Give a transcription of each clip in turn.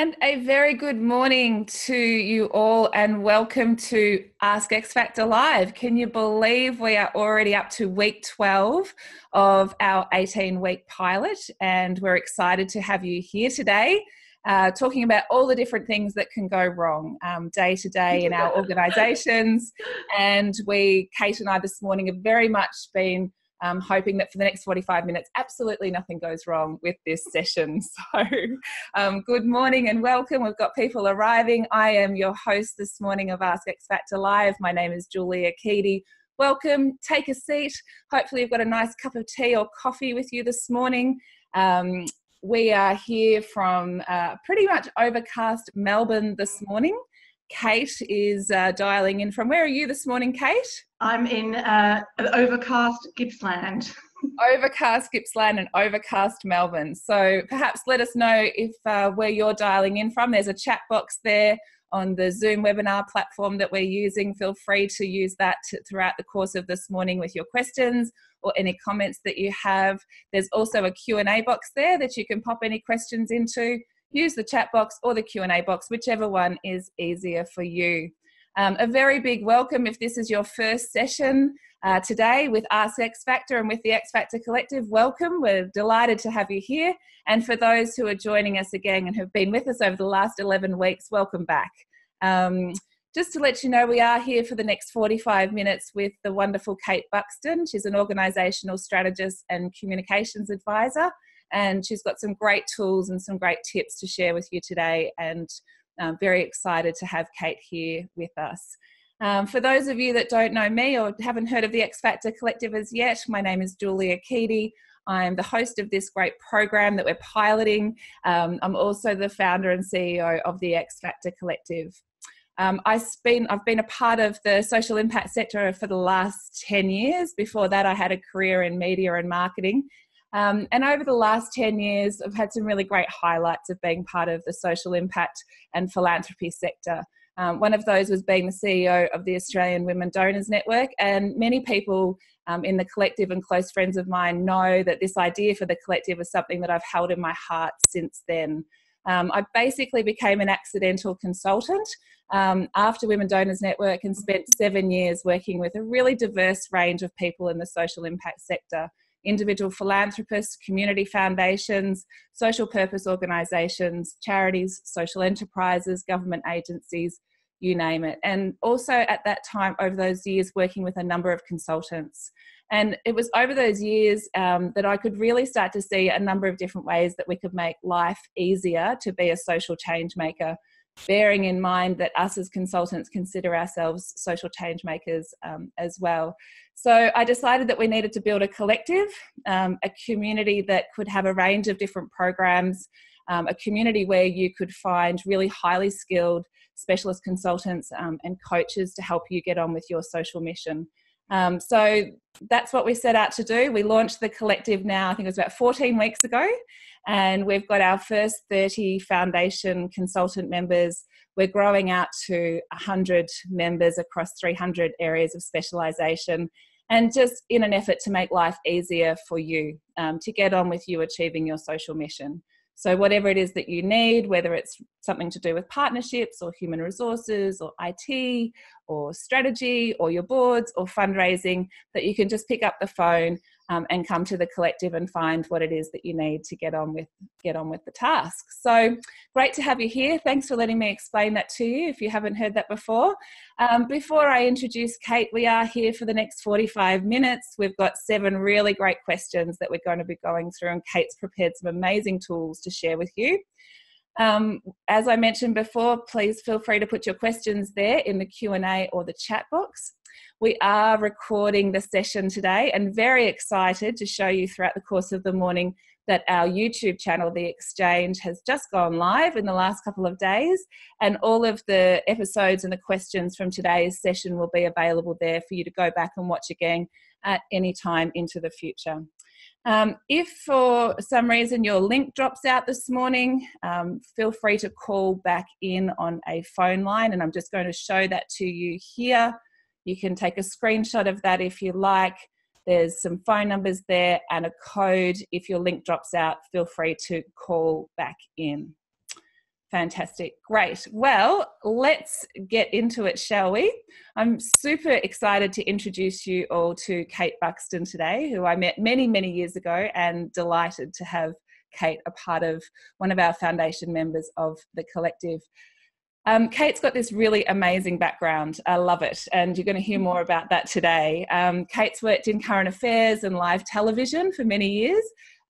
And a very good morning to you all, and welcome to Ask X Factor Live. Can you believe we are already up to week 12 of our 18 week pilot? And we're excited to have you here today. Uh, talking about all the different things that can go wrong um, day to day in our organizations. And we, Kate and I, this morning have very much been um, hoping that for the next 45 minutes, absolutely nothing goes wrong with this session. So, um, good morning and welcome. We've got people arriving. I am your host this morning of Ask X Factor Live. My name is Julia Keady. Welcome, take a seat. Hopefully, you've got a nice cup of tea or coffee with you this morning. Um, we are here from uh, pretty much overcast Melbourne this morning. Kate is uh, dialing in from. Where are you this morning, Kate? I'm in uh, overcast Gippsland. overcast Gippsland and overcast Melbourne. So perhaps let us know if uh, where you're dialing in from. There's a chat box there on the Zoom webinar platform that we're using. Feel free to use that to, throughout the course of this morning with your questions or any comments that you have. There's also a Q&A box there that you can pop any questions into use the chat box or the Q&A box, whichever one is easier for you. Um, a very big welcome if this is your first session uh, today with Ask X Factor and with the X Factor Collective. Welcome. We're delighted to have you here. And for those who are joining us again and have been with us over the last 11 weeks, welcome back. Um, just to let you know, we are here for the next 45 minutes with the wonderful Kate Buxton. She's an organisational strategist and communications advisor and she's got some great tools and some great tips to share with you today. And I'm very excited to have Kate here with us. Um, for those of you that don't know me or haven't heard of the X Factor Collective as yet, my name is Julia Keady. I'm the host of this great program that we're piloting. Um, I'm also the founder and CEO of the X Factor Collective. Um, I've, been, I've been a part of the social impact sector for the last 10 years. Before that, I had a career in media and marketing. Um, and over the last 10 years, I've had some really great highlights of being part of the social impact and philanthropy sector. Um, one of those was being the CEO of the Australian Women Donors Network, and many people um, in the collective and close friends of mine know that this idea for the collective is something that I've held in my heart since then. Um, I basically became an accidental consultant um, after Women Donors Network and spent seven years working with a really diverse range of people in the social impact sector individual philanthropists, community foundations, social purpose organisations, charities, social enterprises, government agencies, you name it. And also at that time, over those years, working with a number of consultants. And it was over those years um, that I could really start to see a number of different ways that we could make life easier to be a social change maker bearing in mind that us as consultants consider ourselves social change makers um, as well. So I decided that we needed to build a collective, um, a community that could have a range of different programs, um, a community where you could find really highly skilled specialist consultants um, and coaches to help you get on with your social mission. Um, so that's what we set out to do. We launched the collective now, I think it was about 14 weeks ago, and we've got our first 30 foundation consultant members. We're growing out to 100 members across 300 areas of specialisation, and just in an effort to make life easier for you um, to get on with you achieving your social mission. So, whatever it is that you need, whether it's something to do with partnerships or human resources or IT or strategy or your boards or fundraising, that you can just pick up the phone um, and come to the collective and find what it is that you need to get on with get on with the task. So great to have you here. Thanks for letting me explain that to you if you haven't heard that before. Um, before I introduce Kate, we are here for the next 45 minutes. We've got seven really great questions that we're going to be going through, and Kate's prepared some amazing tools to share with you. Um, as I mentioned before, please feel free to put your questions there in the Q&A or the chat box. We are recording the session today and very excited to show you throughout the course of the morning that our YouTube channel, The Exchange, has just gone live in the last couple of days. And all of the episodes and the questions from today's session will be available there for you to go back and watch again at any time into the future. Um, if for some reason your link drops out this morning, um, feel free to call back in on a phone line, and I'm just going to show that to you here. You can take a screenshot of that if you like. There's some phone numbers there and a code. If your link drops out, feel free to call back in. Fantastic. Great. Well, let's get into it, shall we? I'm super excited to introduce you all to Kate Buxton today, who I met many, many years ago, and delighted to have Kate a part of one of our foundation members of the collective. Um, Kate's got this really amazing background. I love it. And you're going to hear more about that today. Um, Kate's worked in current affairs and live television for many years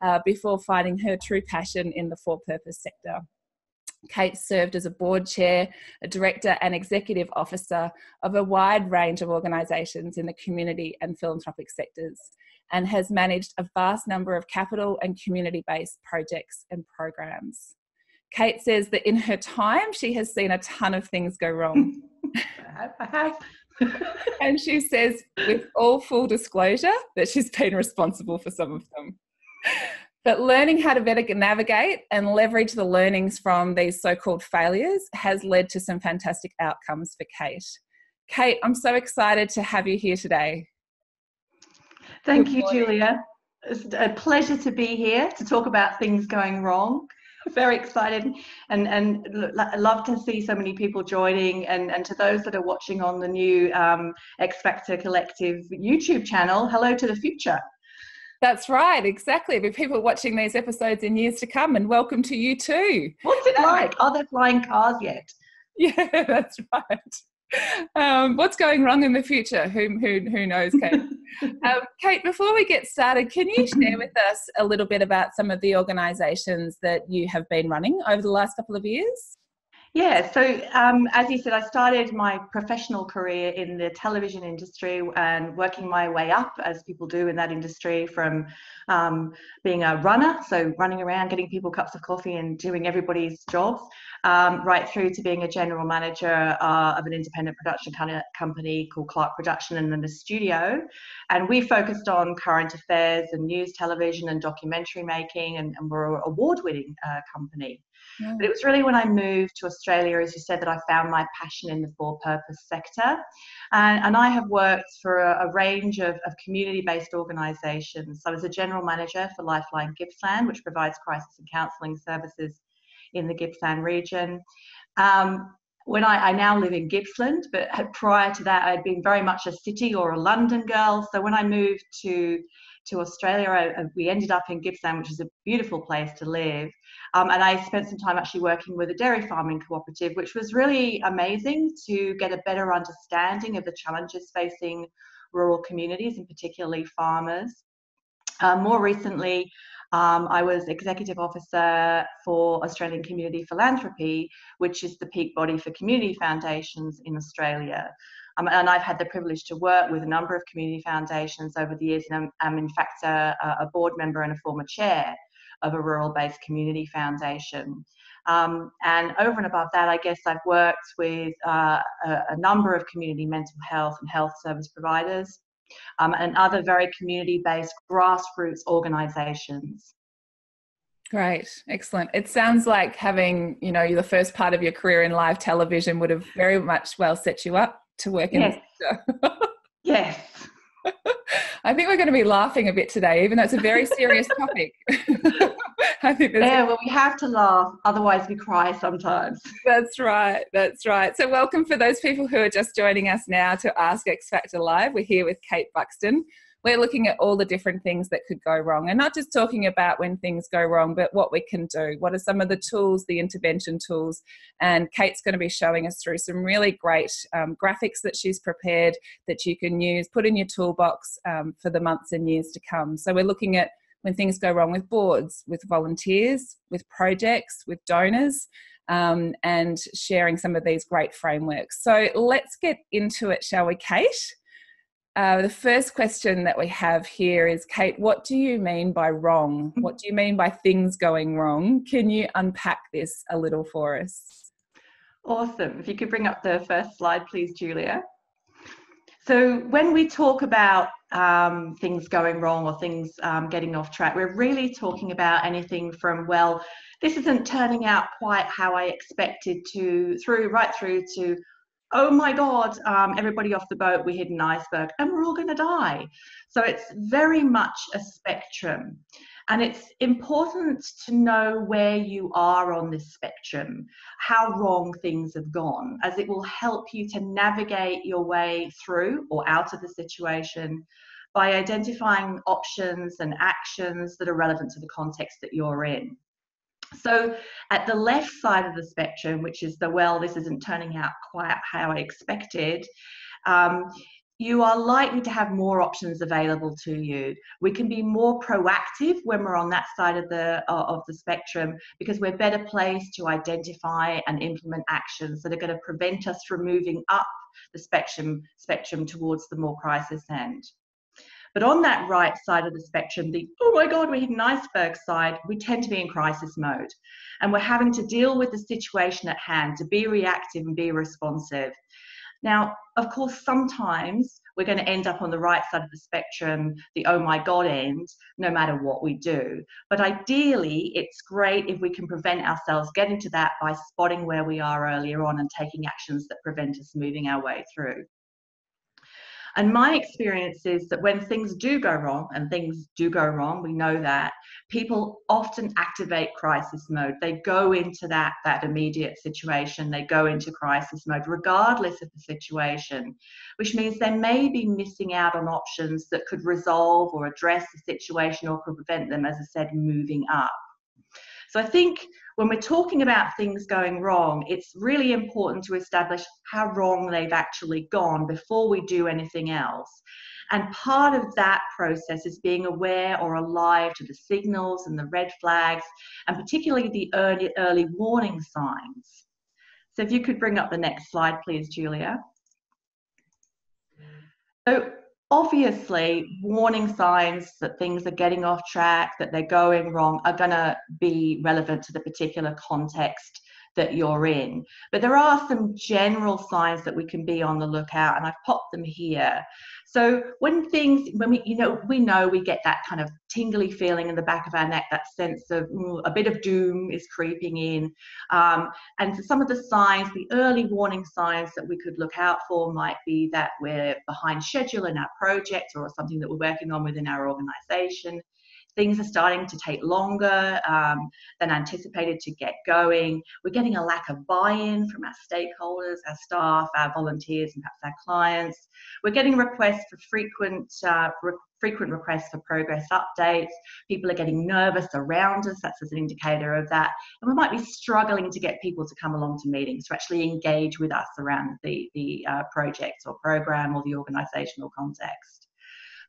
uh, before finding her true passion in the for purpose sector. Kate served as a board chair, a director, and executive officer of a wide range of organisations in the community and philanthropic sectors, and has managed a vast number of capital and community based projects and programs. Kate says that in her time, she has seen a ton of things go wrong. I have. and she says, with all full disclosure, that she's been responsible for some of them. But learning how to better navigate and leverage the learnings from these so called failures has led to some fantastic outcomes for Kate. Kate, I'm so excited to have you here today. Thank Good you, morning. Julia. It's a pleasure to be here to talk about things going wrong. Very excited and, and love to see so many people joining. And, and to those that are watching on the new um, X Factor Collective YouTube channel, hello to the future. That's right, exactly. There'll be people watching these episodes in years to come, and welcome to you too. What's it like? Are there flying cars yet? Yeah, that's right. Um, what's going wrong in the future? Who who who knows, Kate? um, Kate, before we get started, can you share with us a little bit about some of the organisations that you have been running over the last couple of years? Yeah, so um, as you said, I started my professional career in the television industry and working my way up, as people do in that industry, from um, being a runner, so running around, getting people cups of coffee and doing everybody's jobs, um, right through to being a general manager uh, of an independent production company called Clark Production and then a studio. And we focused on current affairs and news television and documentary making, and, and we're an award winning uh, company. But it was really when I moved to Australia, as you said, that I found my passion in the for purpose sector. And, and I have worked for a, a range of, of community based organisations. So I was a general manager for Lifeline Gippsland, which provides crisis and counselling services in the Gippsland region. Um, when I, I, now live in Gippsland, but prior to that, I'd been very much a city or a London girl. So when I moved to to Australia, I, we ended up in Gippsland, which is a beautiful place to live. Um, and I spent some time actually working with a dairy farming cooperative, which was really amazing to get a better understanding of the challenges facing rural communities and particularly farmers. Um, more recently, um, I was executive officer for Australian Community Philanthropy, which is the peak body for community foundations in Australia. Um, and I've had the privilege to work with a number of community foundations over the years, and I'm, I'm in fact a, a, board member and a former chair of a rural based community foundation. Um, and over and above that, I guess I've worked with uh, a, a, number of community mental health and health service providers um, and other very community based grassroots organisations. Great, excellent. It sounds like having, you know, the first part of your career in live television would have very much well set you up to work in yes. yes. I think we're going to be laughing a bit today, even though it's a very serious topic. I think yeah, well, we have to laugh, otherwise we cry sometimes. That's right. That's right. So, welcome for those people who are just joining us now to Ask X Factor Live. We're here with Kate Buxton we're looking at all the different things that could go wrong and not just talking about when things go wrong, but what we can do. What are some of the tools, the intervention tools? And Kate's going to be showing us through some really great um, graphics that she's prepared that you can use, put in your toolbox um, for the months and years to come. So we're looking at when things go wrong with boards, with volunteers, with projects, with donors. Um, and sharing some of these great frameworks. So let's get into it, shall we, Kate? Uh, the first question that we have here is Kate, what do you mean by wrong? What do you mean by things going wrong? Can you unpack this a little for us? Awesome. If you could bring up the first slide, please, Julia. So, when we talk about um, things going wrong or things um, getting off track, we're really talking about anything from, well, this isn't turning out quite how I expected to, through right through to oh my God, um, everybody off the boat, we hit an iceberg and we're all going to die. So it's very much a spectrum. And it's important to know where you are on this spectrum, how wrong things have gone, as it will help you to navigate your way through or out of the situation by identifying options and actions that are relevant to the context that you're in. So, at the left side of the spectrum, which is the well, this isn't turning out quite how I expected, um, you are likely to have more options available to you. We can be more proactive when we're on that side of the uh, of the spectrum because we're better placed to identify and implement actions that are going to prevent us from moving up the spectrum spectrum towards the more crisis end. But on that right side of the spectrum, the oh my God, we hit an iceberg side, we tend to be in crisis mode. And we're having to deal with the situation at hand to be reactive and be responsive. Now, of course, sometimes we're going to end up on the right side of the spectrum, the oh my God end, no matter what we do. But ideally, it's great if we can prevent ourselves getting to that by spotting where we are earlier on and taking actions that prevent us moving our way through. And my experience is that when things do go wrong, and things do go wrong, we know that, people often activate crisis mode. They go into that, that immediate situation, they go into crisis mode, regardless of the situation, which means they may be missing out on options that could resolve or address the situation or could prevent them, as I said, moving up. So I think when we're talking about things going wrong, it's really important to establish how wrong they've actually gone before we do anything else. And part of that process is being aware or alive to the signals and the red flags, and particularly the early, early warning signs. So if you could bring up the next slide, please, Julia. So obviously warning signs that things are getting off track that they're going wrong are going to be relevant to the particular context that you're in. But there are some general signs that we can be on the lookout and i've popped them here. So when things, when we, you know, we know we get that kind of tingly feeling in the back of our neck, that sense of mm, a bit of doom is creeping in. Um, and some of the signs, the early warning signs that we could look out for might be that we're behind schedule in our project or something that we're working on within our organization things are starting to take longer um, than anticipated to get going. We're getting a lack of buy in from our stakeholders, our staff, our volunteers, and perhaps our clients. We're getting requests for frequent. Uh, re- frequent requests for progress updates. People are getting nervous around us. That's an indicator of that. And we might be struggling to get people to come along to meetings to actually engage with us around the, the uh, project or program or the organizational context.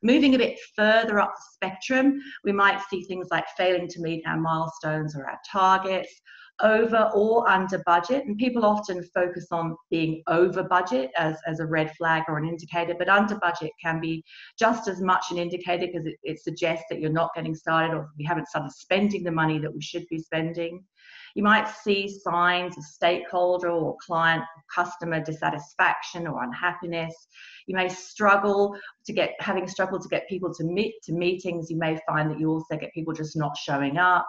Moving a bit further up the spectrum, we might see things like failing to meet our milestones or our targets, over or under budget. And people often focus on being over budget as, as a red flag or an indicator, but under budget can be just as much an indicator because it, it suggests that you're not getting started or we haven't started spending the money that we should be spending. You might see signs of stakeholder or client or customer dissatisfaction or unhappiness. You may struggle to get, having struggled to get people to meet to meetings, you may find that you also get people just not showing up.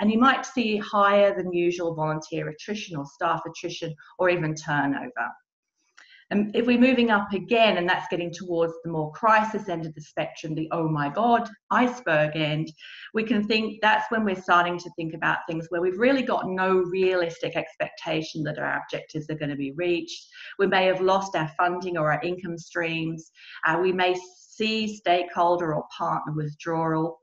And you might see higher than usual volunteer attrition or staff attrition or even turnover. And if we're moving up again, and that's getting towards the more crisis end of the spectrum, the oh my God iceberg end, we can think that's when we're starting to think about things where we've really got no realistic expectation that our objectives are going to be reached. We may have lost our funding or our income streams. Uh, we may see stakeholder or partner withdrawal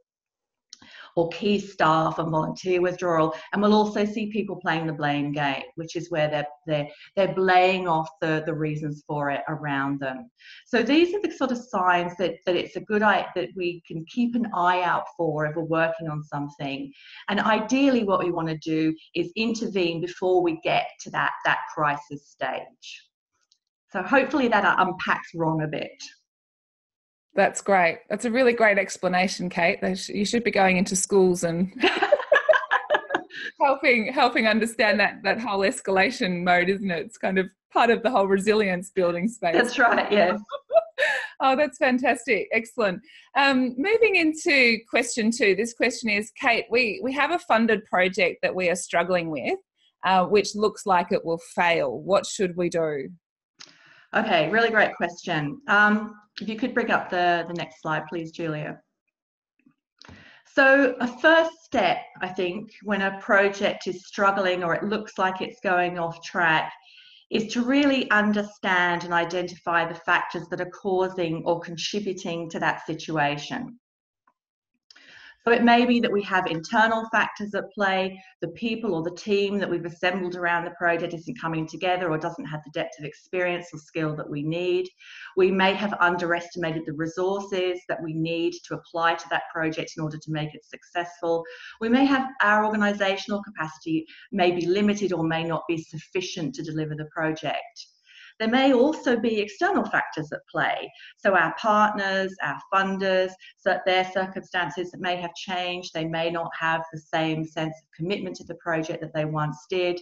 or key staff and volunteer withdrawal. And we'll also see people playing the blame game, which is where they're they're they're blaying off the, the reasons for it around them. So these are the sort of signs that, that it's a good idea that we can keep an eye out for if we're working on something. And ideally what we want to do is intervene before we get to that, that crisis stage. So hopefully that uh, unpacks wrong a bit. That's great. That's a really great explanation, Kate. You should be going into schools and helping helping understand that that whole escalation mode, isn't it? It's kind of part of the whole resilience building space. That's right. Yes. oh, that's fantastic. Excellent. Um, moving into question two. This question is, Kate, we we have a funded project that we are struggling with, uh, which looks like it will fail. What should we do? Okay, really great question. Um, if you could bring up the, the next slide, please, Julia. So a first step, I think, when a project is struggling or it looks like it's going off track is to really understand and identify the factors that are causing or contributing to that situation. So it may be that we have internal factors at play, the people or the team that we've assembled around the project isn't coming together or doesn't have the depth of experience or skill that we need. We may have underestimated the resources that we need to apply to that project in order to make it successful. We may have our organisational capacity may be limited or may not be sufficient to deliver the project. There may also be external factors at play. So our partners, our funders, so their circumstances may have changed. They may not have the same sense of commitment to the project that they once did.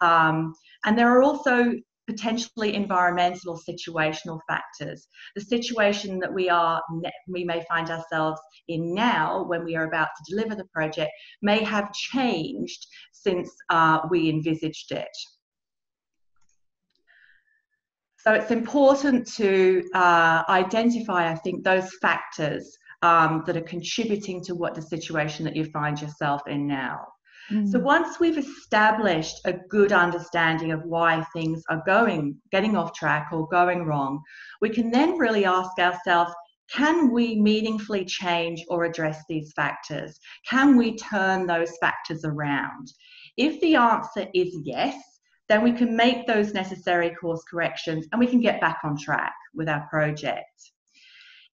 Um, and there are also potentially environmental or situational factors. The situation that we are we may find ourselves in now when we are about to deliver the project may have changed since uh, we envisaged it. So it's important to uh, identify, I think, those factors um, that are contributing to what the situation that you find yourself in now. Mm. So once we've established a good understanding of why things are going, getting off track or going wrong, we can then really ask ourselves, can we meaningfully change or address these factors? Can we turn those factors around? If the answer is yes, then we can make those necessary course corrections and we can get back on track with our project.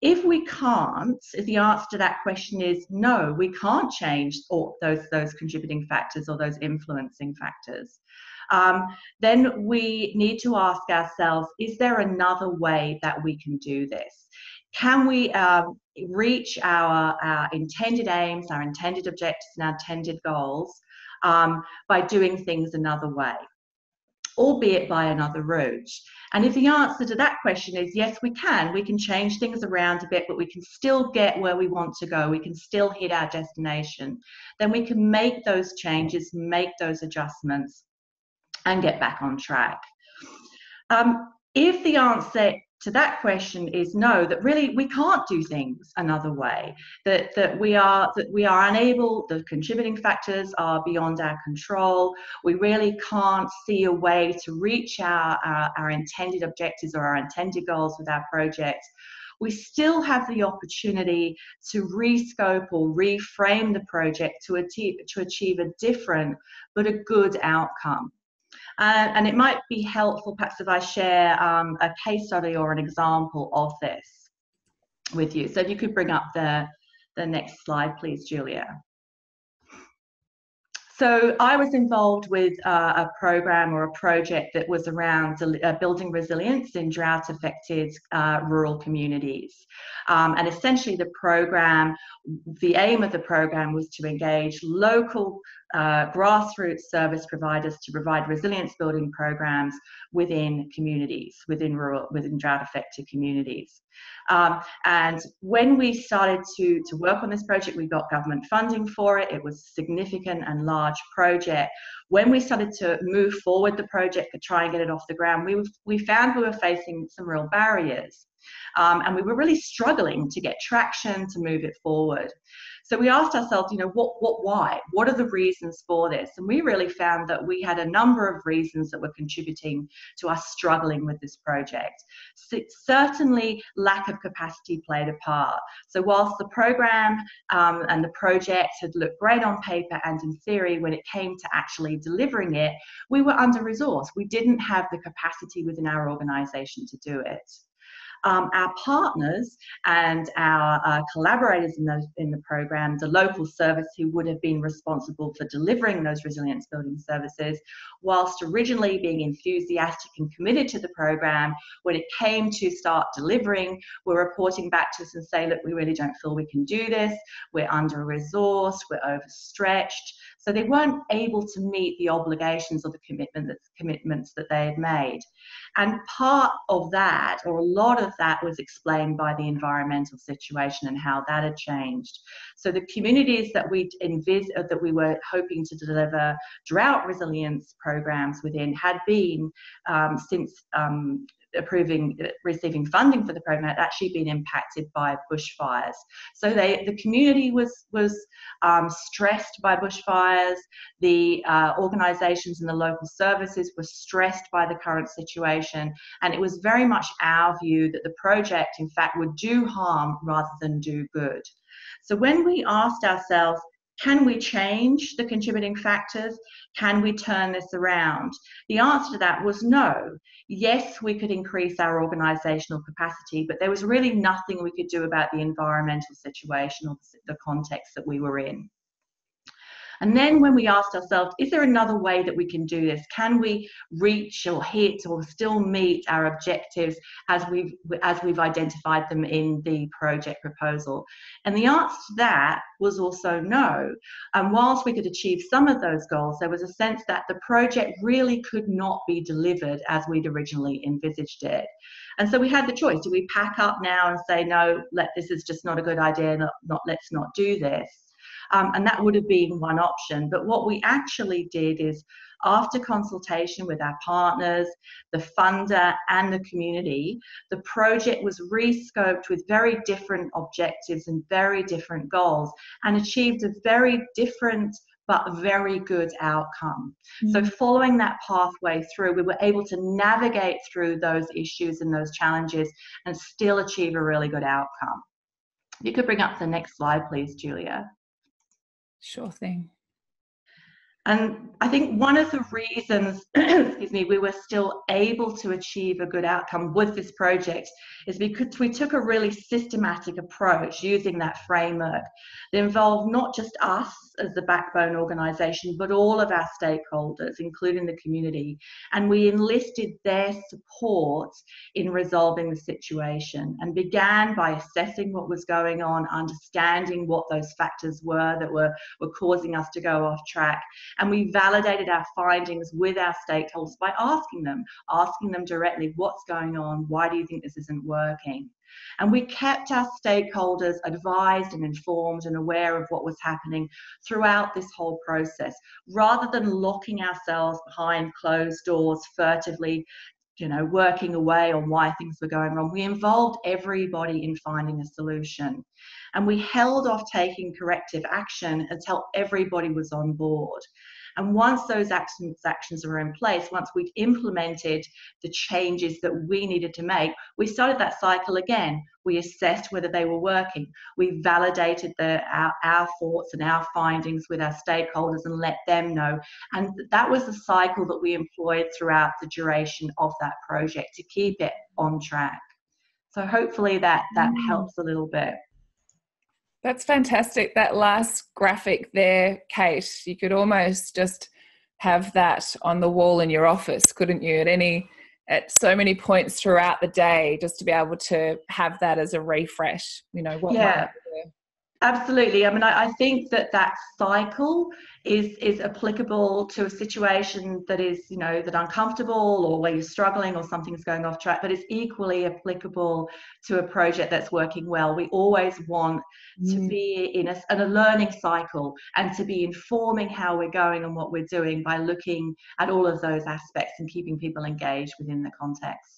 If we can't, if the answer to that question is no, we can't change all those, those contributing factors or those influencing factors, um, then we need to ask ourselves, is there another way that we can do this? Can we um, reach our, our intended aims, our intended objectives, and our intended goals um, by doing things another way? Albeit by another route? And if the answer to that question is yes, we can, we can change things around a bit, but we can still get where we want to go, we can still hit our destination, then we can make those changes, make those adjustments, and get back on track. Um, if the answer to that question is no that really we can't do things another way that that we are that we are unable the contributing factors are beyond our control we really can't see a way to reach our our, our intended objectives or our intended goals with our project we still have the opportunity to rescope or reframe the project to achieve, to achieve a different but a good outcome. Uh, and it might be helpful perhaps if I share um, a case study or an example of this with you. So if you could bring up the, the next slide, please, Julia. So I was involved with uh, a program or a project that was around uh, building resilience in drought-affected uh, rural communities. Um, and essentially the program, the aim of the program was to engage local uh, grassroots service providers to provide resilience building programs within communities, within rural, within drought affected communities. Um, and when we started to, to work on this project, we got government funding for it. It was a significant and large project. When we started to move forward the project to try and get it off the ground, we, we found we were facing some real barriers. Um, and we were really struggling to get traction to move it forward. So we asked ourselves, you know, what, what, why? What are the reasons for this? And we really found that we had a number of reasons that were contributing to us struggling with this project. So certainly, lack of capacity played a part. So whilst the program um, and the project had looked great on paper and in theory, when it came to actually delivering it, we were under resourced. We didn't have the capacity within our organisation to do it um, our partners and our uh, collaborators in the, in the program, the local service who would have been responsible for delivering those resilience building services, whilst originally being enthusiastic and committed to the program, when it came to start delivering, were reporting back to us and say, look, we really don't feel we can do this, we're under resourced, we're overstretched. So they weren't able to meet the obligations or the commitment that, commitments that they had made. And part of that, or a lot of that, was explained by the environmental situation and how that had changed. So the communities that we envis- uh, that we were hoping to deliver drought resilience programs within had been um, since um, approving receiving funding for the program had actually been impacted by bushfires. So they the community was was um, stressed by bushfires. The uh, organisations and the local services were stressed by the current situation, and it was very much our view that the project, in fact, would do harm rather than do good. So when we asked ourselves, can we change the contributing factors? Can we turn this around? The answer to that was no. Yes, we could increase our organisational capacity, but there was really nothing we could do about the environmental situation or the context that we were in. And then when we asked ourselves, is there another way that we can do this? Can we reach or hit or still meet our objectives as we've as we've identified them in the project proposal? And the answer to that was also no. And whilst we could achieve some of those goals, there was a sense that the project really could not be delivered as we'd originally envisaged it. And so we had the choice: do we pack up now and say no? Let this is just not a good idea. Not, not let's not do this um, and that would have been one option. But what we actually did is, after consultation with our partners, the funder, and the community, the project was rescoped with very different objectives and very different goals and achieved a very different but very good outcome. Mm-hmm. So, following that pathway through, we were able to navigate through those issues and those challenges and still achieve a really good outcome. You could bring up the next slide, please, Julia. Sure thing. And I think one of the reasons, excuse me, we were still able to achieve a good outcome with this project is because we took a really systematic approach using that framework that involved not just us as the backbone organisation, but all of our stakeholders, including the community. And we enlisted their support in resolving the situation and began by assessing what was going on, understanding what those factors were that were, were causing us to go off track. And we validated our findings with our stakeholders by asking them, asking them directly, what's going on? Why do you think this isn't working? And we kept our stakeholders advised and informed and aware of what was happening throughout this whole process, rather than locking ourselves behind closed doors furtively you know, working away on why things were going wrong. We involved everybody in finding a solution. And we held off taking corrective action until everybody was on board. And once those actions, actions were in place, once we'd implemented the changes that we needed to make, we started that cycle again. We assessed whether they were working. We validated the, our, our thoughts and our findings with our stakeholders and let them know. And that was the cycle that we employed throughout the duration of that project to keep it on track. So hopefully that that mm. helps a little bit. That's fantastic. That last graphic there, Kate, you could almost just have that on the wall in your office, couldn't you? At any at so many points throughout the day, just to be able to have that as a refresh. You know what? Yeah. Absolutely. I mean, I, I, think that that cycle is is applicable to a situation that is, you know, that uncomfortable or where you're struggling or something's going off track, but it's equally applicable to a project that's working well. We always want mm. to be in a, in a learning cycle and to be informing how we're going and what we're doing by looking at all of those aspects and keeping people engaged within the context.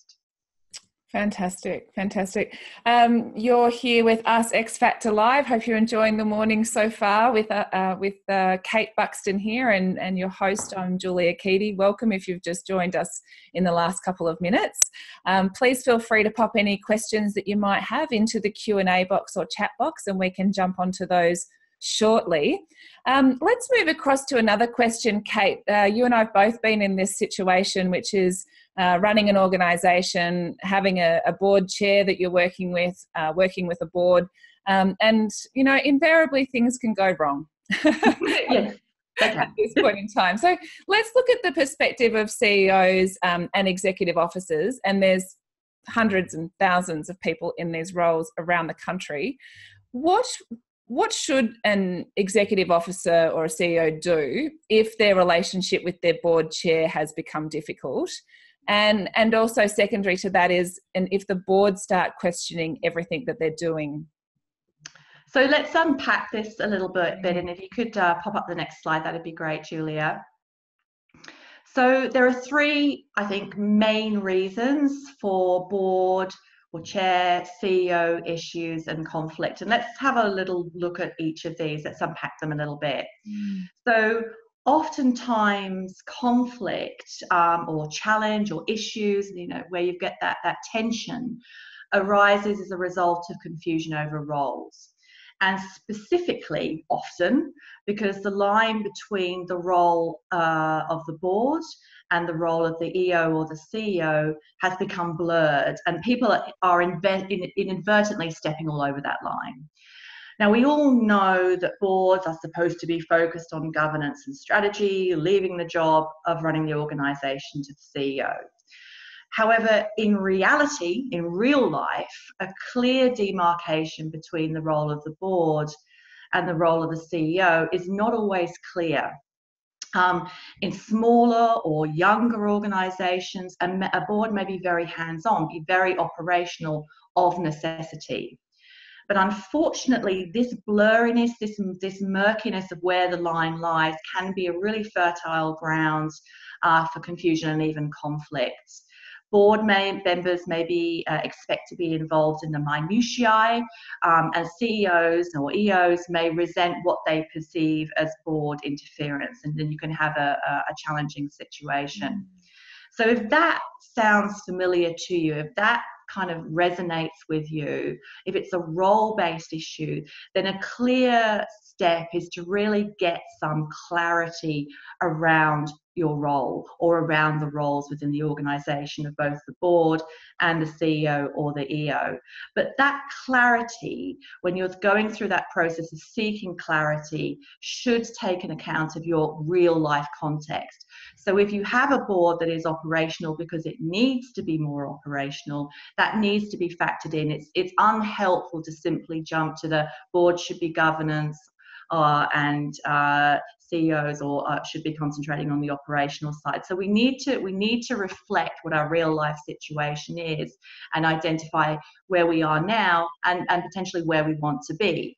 Fantastic, fantastic. Um, you're here with us, X Factor Live. Hope you're enjoying the morning so far with uh, uh, with uh, Kate Buxton here and, and your host. I'm Julia Keady. Welcome if you've just joined us in the last couple of minutes. Um, please feel free to pop any questions that you might have into the Q and A box or chat box, and we can jump onto those shortly. Um, let's move across to another question, Kate. Uh, you and I have both been in this situation, which is uh, running an organization, having a, a, board chair that you're working with, uh, working with a board, um, and you know, invariably things can go wrong. yes. at this point in time. So let's look at the perspective of CEOs um, and executive officers, and there's hundreds and thousands of people in these roles around the country. What what should an executive officer or a CEO do if their relationship with their board chair has become difficult? And and also secondary to that is and if the board start questioning everything that they're doing so let's unpack this a little bit, bit and if you could uh, pop up the next slide that'd be great julia So there are three, I think, main reasons for board or chair, CEO issues and conflict. And let's have a little look at each of these. Let's unpack them a little bit. Mm. So oftentimes conflict um, or challenge or issues, you know, where you get that, that tension arises as a result of confusion over roles. And specifically, often, because the line between the role uh, of the board and the role of the EO or the CEO has become blurred, and people are inadvertently stepping all over that line. Now, we all know that boards are supposed to be focused on governance and strategy, leaving the job of running the organization to the CEO. However, in reality, in real life, a clear demarcation between the role of the board and the role of the CEO is not always clear. Um, in smaller or younger organizations, a, a board may be very hands on, be very operational of necessity. But unfortunately, this blurriness, this, this murkiness of where the line lies can be a really fertile ground uh, for confusion and even conflict. Board may, members may be uh, expect to be involved in the minutiae, um, and CEOs or EOs may resent what they perceive as board interference, and then you can have a, a challenging situation. So if that sounds familiar to you, if that kind of resonates with you, if it's a role based issue, then a clear step is to really get some clarity around your role or around the roles within the organization of both the board and the CEO or the EO. But that clarity, when you're going through that process of seeking clarity, should take an account of your real life context. So if you have a board that is operational because it needs to be more operational, that needs to be factored in. It's, it's unhelpful to simply jump to the board should be governance and uh, CEOs or uh, should be concentrating on the operational side. So we need to we need to reflect what our real life situation is and identify where we are now and, and potentially where we want to be.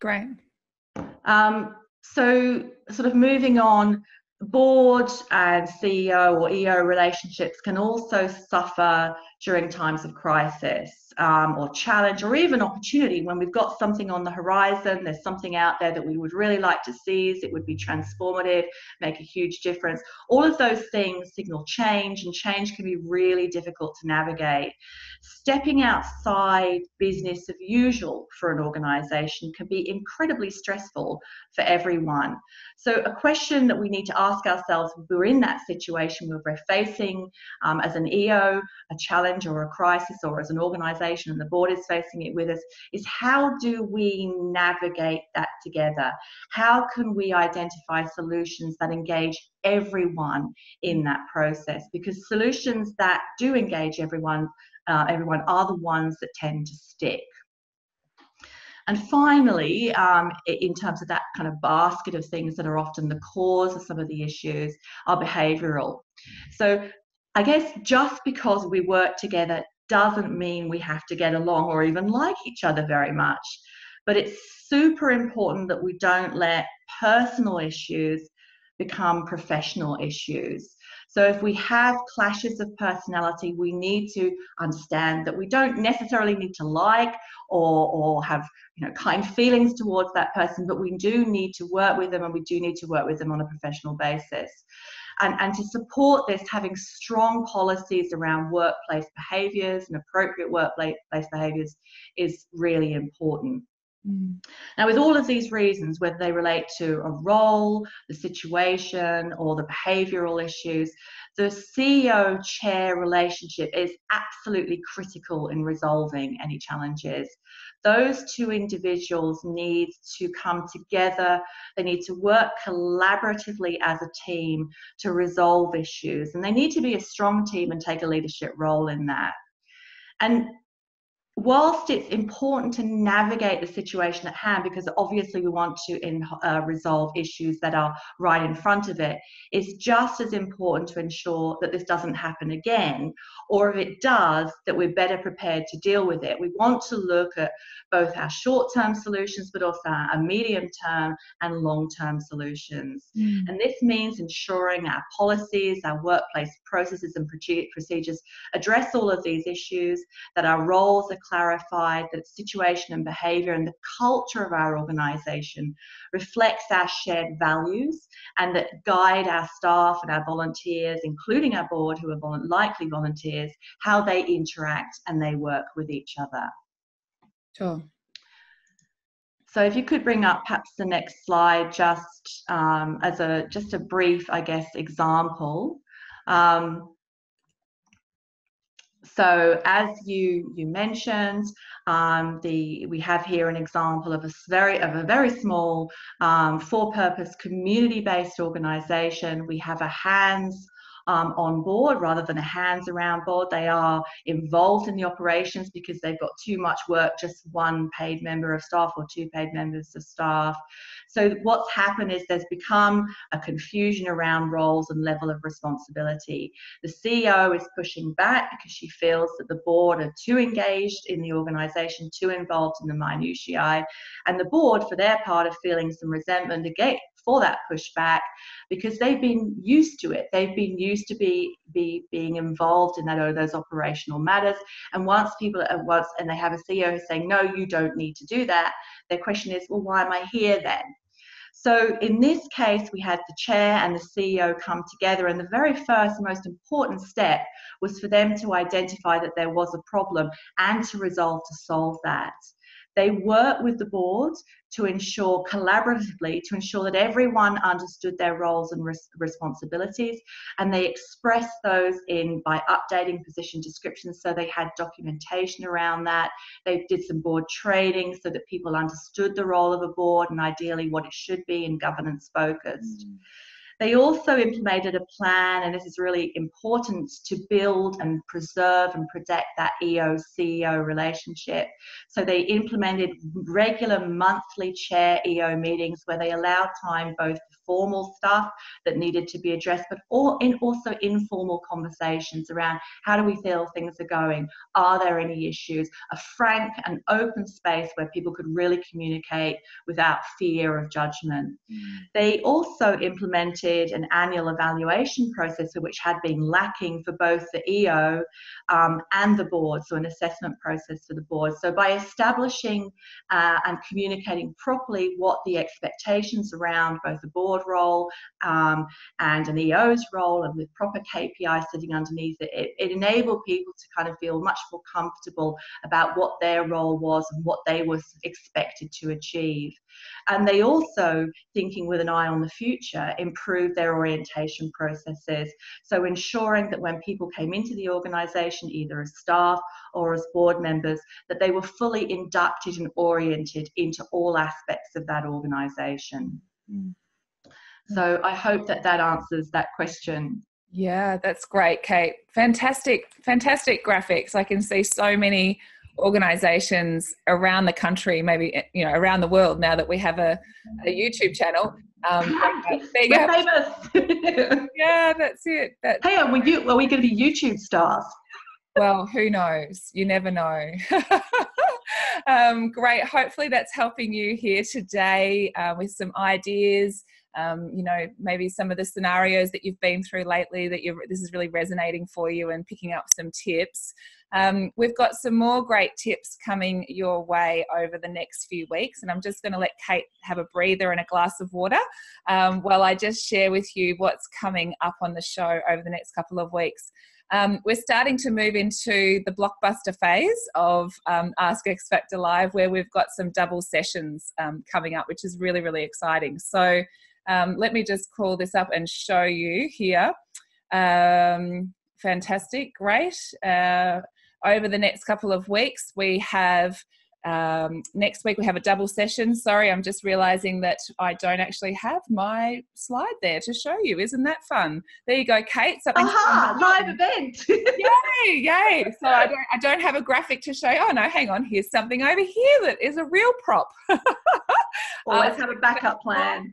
Great. Um, so sort of moving on, board and CEO or EO relationships can also suffer during times of crisis um, or challenge or even opportunity when we've got something on the horizon, there's something out there that we would really like to seize, it would be transformative, make a huge difference. All of those things signal change, and change can be really difficult to navigate. Stepping outside business of usual for an organization can be incredibly stressful for everyone. So, a question that we need to ask ourselves if we're in that situation where we're facing um, as an EO a challenge or a crisis, or as an organization and the board is facing it with us, is how do we navigate that together? How can we identify solutions that engage everyone in that process? Because solutions that do engage everyone, uh, everyone are the ones that tend to stick. And finally, um, in terms of that kind of basket of things that are often the cause of some of the issues, are behavioural. So I guess just because we work together doesn't mean we have to get along or even like each other very much. But it's super important that we don't let personal issues become professional issues. So if we have clashes of personality, we need to understand that we don't necessarily need to like or, or have you know kind feelings towards that person, but we do need to work with them and we do need to work with them on a professional basis. And, and to support this, having strong policies around workplace behaviours and appropriate workplace behaviours is really important. Mm. Now, with all of these reasons, whether they relate to a role, the situation, or the behavioural issues, the CEO chair relationship is absolutely critical in resolving any challenges. Those two individuals need to come together, they need to work collaboratively as a team to resolve issues, and they need to be a strong team and take a leadership role in that. And whilst it's important to navigate the situation at hand because obviously we want to in, uh, resolve issues that are right in front of it it's just as important to ensure that this doesn't happen again or if it does that we're better prepared to deal with it we want to look at both our short-term solutions but also our medium-term and long-term solutions mm. and this means ensuring our policies our workplace processes and procedures address all of these issues that our roles are clarified that situation and behavior and the culture of our organization reflects our shared values and that guide our staff and our volunteers, including our board who are likely volunteers, how they interact and they work with each other. Sure. So if you could bring up perhaps the next slide just um, as a just a brief, I guess, example. Um, so as you you mentioned, um, the we have here an example of a very of a very small um, for-purpose community-based organisation. We have a hands um, on board rather than a hands around board. They are involved in the operations because they've got too much work, just one paid member of staff or two paid members of staff. So what's happened is there's become a confusion around roles and level of responsibility. The CEO is pushing back because she feels that the board are too engaged in the organisation, too involved in the minutiae, and the board, for their part, are feeling some resentment for that pushback because they've been used to it. They've been used to be, be being involved in that or those operational matters. And once people are once and they have a CEO saying, no, you don't need to do that, their question is, well, why am I here then? So in this case, we had the chair and the CEO come together, and the very first, most important step was for them to identify that there was a problem and to resolve to solve that. They work with the board to ensure collaboratively to ensure that everyone understood their roles and res- responsibilities and they expressed those in by updating position descriptions so they had documentation around that they did some board training so that people understood the role of a board and ideally what it should be and governance focused mm. They also implemented a plan, and this is really important, to build and preserve and protect that EO CEO relationship. So they implemented regular monthly chair EO meetings where they allowed time both formal stuff that needed to be addressed, but all in also informal conversations around how do we feel things are going? Are there any issues? A frank and open space where people could really communicate without fear of judgment. Mm. They also implemented an annual evaluation process which had been lacking for both the EO um, and the board, so an assessment process for the board. So by establishing uh, and communicating properly what the expectations around both the board board role um, and an EO's role, and with proper KPI sitting underneath it, it, it enabled people to kind of feel much more comfortable about what their role was and what they were expected to achieve. And they also, thinking with an eye on the future, improved their orientation processes. So ensuring that when people came into the organisation, either as staff or as board members, that they were fully inducted and oriented into all aspects of that organisation. Mm. So I hope that that answers that question. Yeah, that's great, Kate. Fantastic, fantastic graphics. I can see so many organizations around the country, maybe you know around the world now that we have a, a YouTube channel. Um, yeah, that's it. That's hey, are we, are we going to be YouTube stars? well, who knows? You never know. um, great. Hopefully, that's helping you here today uh, with some ideas um, you know maybe some of the scenarios that you've been through lately that you this is really resonating for you and picking up some tips um, we've got some more great tips coming your way over the next few weeks and i'm just going to let kate have a breather and a glass of water um, while i just share with you what's coming up on the show over the next couple of weeks um, we're starting to move into the blockbuster phase of um, Ask X Factor Live, where we've got some double sessions um, coming up, which is really, really exciting. So, um, let me just call this up and show you here. Um, fantastic, great. Uh, over the next couple of weeks, we have Um, next week we have a double session. Sorry, I'm just realizing that I don't actually have my slide there to show you. Isn't that fun? There you go, Kate. Something Aha, live event. yay, yay. So I don't, I don't have a graphic to show you. Oh no, hang on. Here's something over here that is a real prop. well, let's have a backup plan.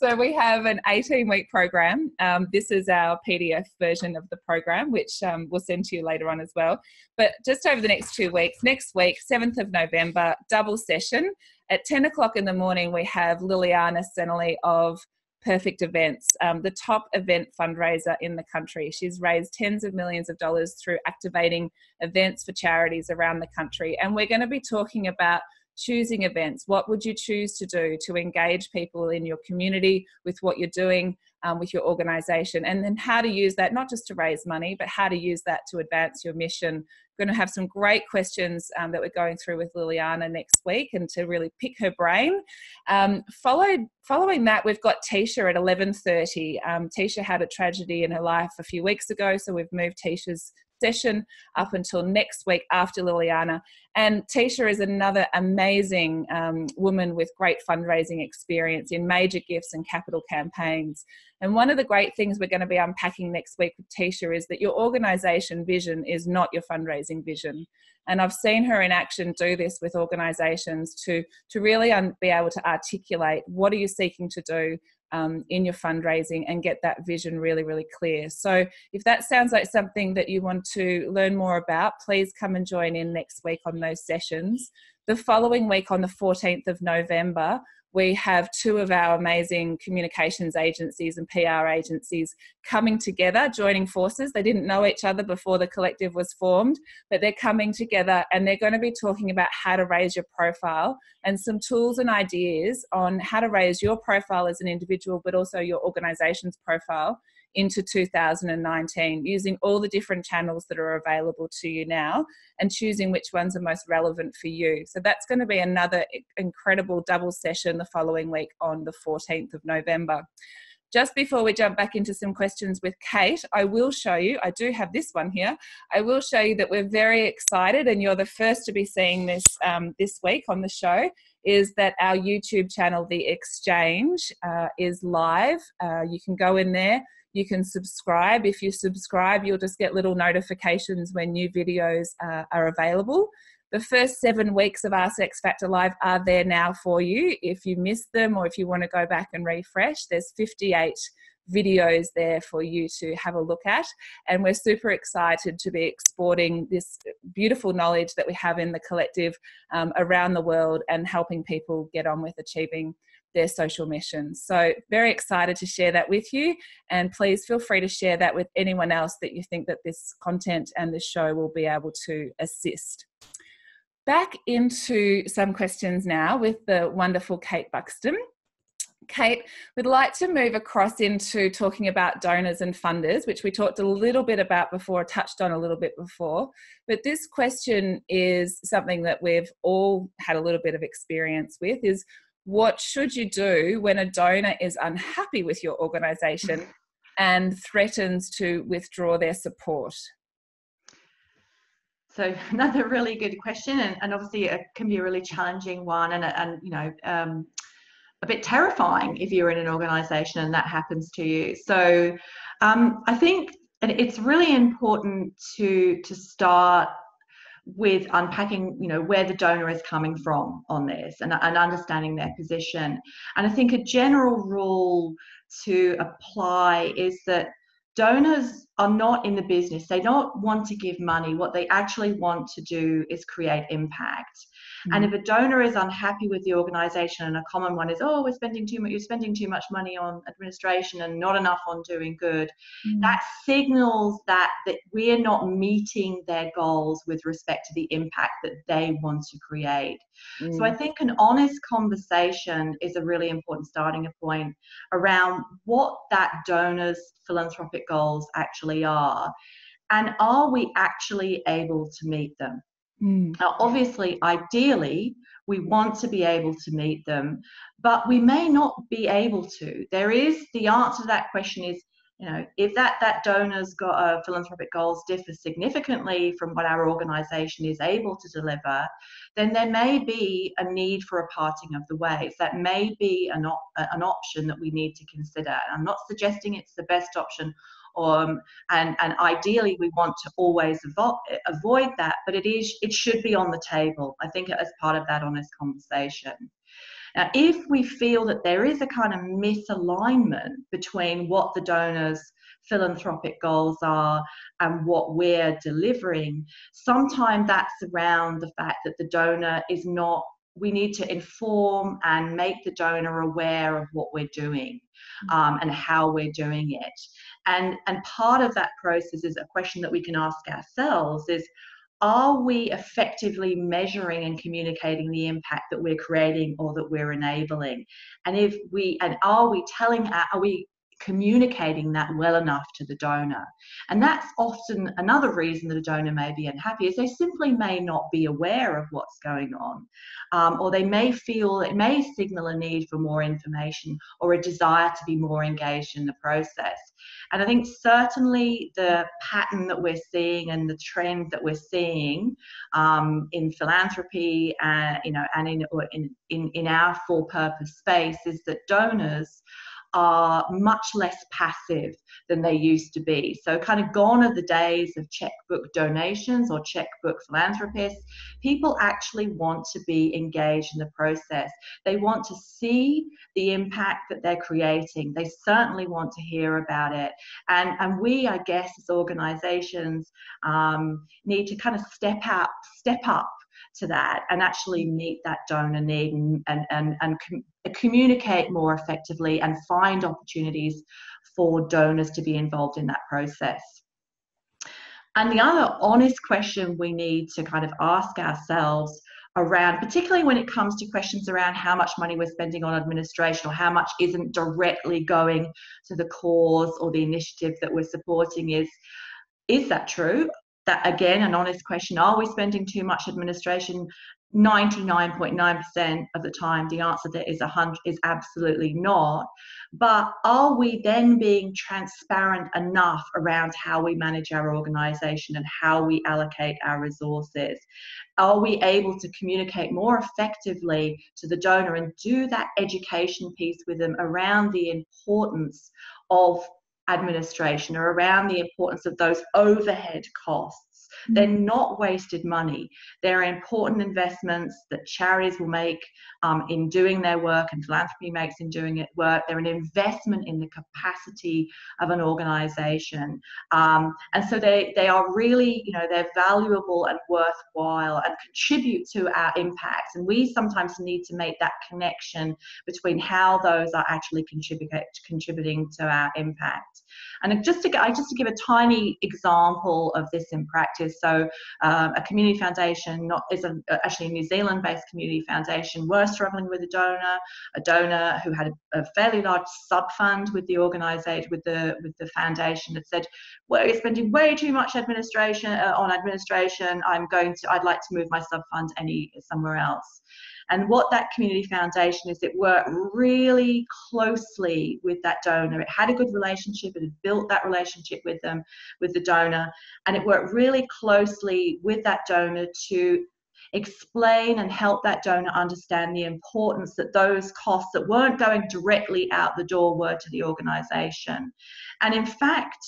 so we have an 18 week program. Um, this is our PDF version of the program, which um, we'll send to you later on as well. But just over the next two weeks, next week, 7th of November, double session. At 10 o'clock in the morning, we have Liliana Seneley of Perfect Events, um, the top event fundraiser in the country. She's raised tens of millions of dollars through activating events for charities around the country. And we're going to be talking about choosing events. What would you choose to do to engage people in your community with what you're doing um, with your organization? And then how to use that, not just to raise money, but how to use that to advance your mission. Going to have some great questions um, that we're going through with Liliana next week and to really pick her brain. Um, followed, following that, we've got Tisha at 11.30. Um, Tisha had a tragedy in her life a few weeks ago, so we've moved Tisha's session up until next week after Liliana. And Tisha is another amazing um, woman with great fundraising experience in major gifts and capital campaigns. And one of the great things we're going to be unpacking next week with Tisha is that your organization vision is not your fundraising vision. And I've seen her in action do this with organizations to, to really un- be able to articulate what are you seeking to do um, in your fundraising and get that vision really, really clear. So, if that sounds like something that you want to learn more about, please come and join in next week on those sessions. The following week, on the 14th of November, we have two of our amazing communications agencies and PR agencies coming together, joining forces. They didn't know each other before the collective was formed, but they're coming together and they're going to be talking about how to raise your profile and some tools and ideas on how to raise your profile as an individual, but also your organization's profile into 2019 using all the different channels that are available to you now and choosing which ones are most relevant for you. So that's going to be another incredible double session the following week on the 14th of November. Just before we jump back into some questions with Kate, I will show you, I do have this one here. I will show you that we're very excited, and you're the first to be seeing this um, this week on the show is that our YouTube channel, The Exchange, uh, is live. Uh, you can go in there, you can subscribe. If you subscribe, you'll just get little notifications when new videos uh, are available. The first seven weeks of our Ask X Factor Live are there now for you. If you missed them or if you want to go back and refresh, there's 58 videos there for you to have a look at. And we're super excited to be exporting this beautiful knowledge that we have in the collective um, around the world and helping people get on with achieving their social missions. So, very excited to share that with you. And please feel free to share that with anyone else that you think that this content and this show will be able to assist. Back into some questions now with the wonderful Kate Buxton. Kate, we'd like to move across into talking about donors and funders, which we talked a little bit about before, touched on a little bit before. But this question is something that we've all had a little bit of experience with is what should you do when a donor is unhappy with your organization and threatens to withdraw their support? So another really good question, and, and obviously it can be a really challenging one, and and you know um, a bit terrifying if you're in an organisation and that happens to you. So um, I think it's really important to to start with unpacking you know where the donor is coming from on this and, and understanding their position. And i think a general rule to apply is that donors are not in the business. They don't want to give money. What they actually want to do is create impact Mm. And if a donor is unhappy with the organization, and a common one is, oh, we're spending too much, you're spending too much money on administration and not enough on doing good, mm. that signals that that we're not meeting their goals with respect to the impact that they want to create. Mm. So I mm. think an honest conversation is a really important starting point around what that donor's philanthropic goals actually are. And are we actually able to meet them? Mm. Now, obviously, ideally, we want to be able to meet them, but we may not be able to. There is the answer to that question is you know if that that donor's got a philanthropic goals differ significantly from what our organization is able to deliver then there may be a need for a parting of the ways that may be an, op- an option that we need to consider i'm not suggesting it's the best option um, and and ideally we want to always avo- avoid that but it is it should be on the table. I think as part of that honest conversation. Now, if we feel that there is a kind of misalignment between what the donor's philanthropic goals are and what we're delivering, sometimes that's around the fact that the donor is not we need to inform and make the donor aware of what we're doing um, and how we're doing it. And and part of that process is a question that we can ask ourselves is are we effectively measuring and communicating the impact that we're creating or that we're enabling? And if we and are we telling are we communicating that well enough to the donor. And that's often another reason that a donor may be unhappy is they simply may not be aware of what's going on um, or they may feel it may signal a need for more information or a desire to be more engaged in the process. And I think certainly the pattern that we're seeing and the trend that we're seeing um, in philanthropy, uh, you know, and in, in, in, in our for-purpose space is that donors are much less passive than they used to be. So, kind of gone are the days of checkbook donations or checkbook philanthropists. People actually want to be engaged in the process. They want to see the impact that they're creating. They certainly want to hear about it. And, and we, I guess, as organizations, um, need to kind of step out, step up to that and actually meet that donor need and, and, and, and com- communicate more effectively and find opportunities for donors to be involved in that process. And the other honest question we need to kind of ask ourselves around, particularly when it comes to questions around how much money we're spending on administration or how much isn't directly going to the cause or the initiative that we're supporting, is is that true? That again an honest question are we spending too much administration? 99.9% of the time the answer there is a hundred is absolutely not. But are we then being transparent enough around how we manage our organization and how we allocate our resources? Are we able to communicate more effectively to the donor and do that education piece with them around the importance of administration or around the importance of those overhead costs they're mm. not wasted money. They're important investments that charities will make um, in doing their work and philanthropy makes in doing it work. They're an investment in the capacity of an organization. Um, and so they, they are really, you know, they're valuable and worthwhile and contribute to our impacts. And we sometimes need to make that connection between how those are actually contributing to our impact. And just to, just to give a tiny example of this in practice, so um, a community foundation not, is a, actually a New Zealand-based community foundation were struggling with a donor, a donor who had a, a fairly large sub fund with the organisation, with the with the foundation that said, "Well, you're spending way too much administration uh, on administration. I'm going to, I'd like to move my sub fund any somewhere else." And what that community foundation is, it worked really closely with that donor. It had a good relationship, it had built that relationship with them, with the donor, and it worked really closely with that donor to explain and help that donor understand the importance that those costs that weren't going directly out the door were to the organization. And in fact,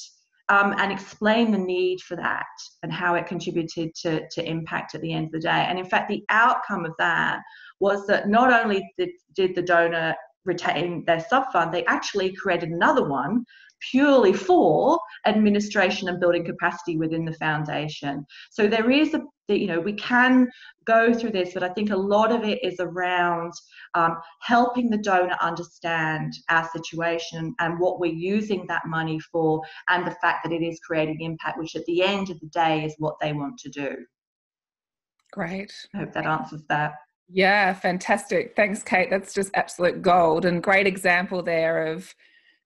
um, and explain the need for that and how it contributed to, to impact at the end of the day. And in fact, the outcome of that was that not only did, did the donor retain their sub fund, they actually created another one purely for administration and building capacity within the foundation. So there is a, you know, we can go through this, but I think a lot of it is around um, helping the donor understand our situation and what we're using that money for, and the fact that it is creating impact, which at the end of the day is what they want to do. Great. I hope that answers that. Yeah, fantastic. Thanks, Kate. That's just absolute gold and great example there of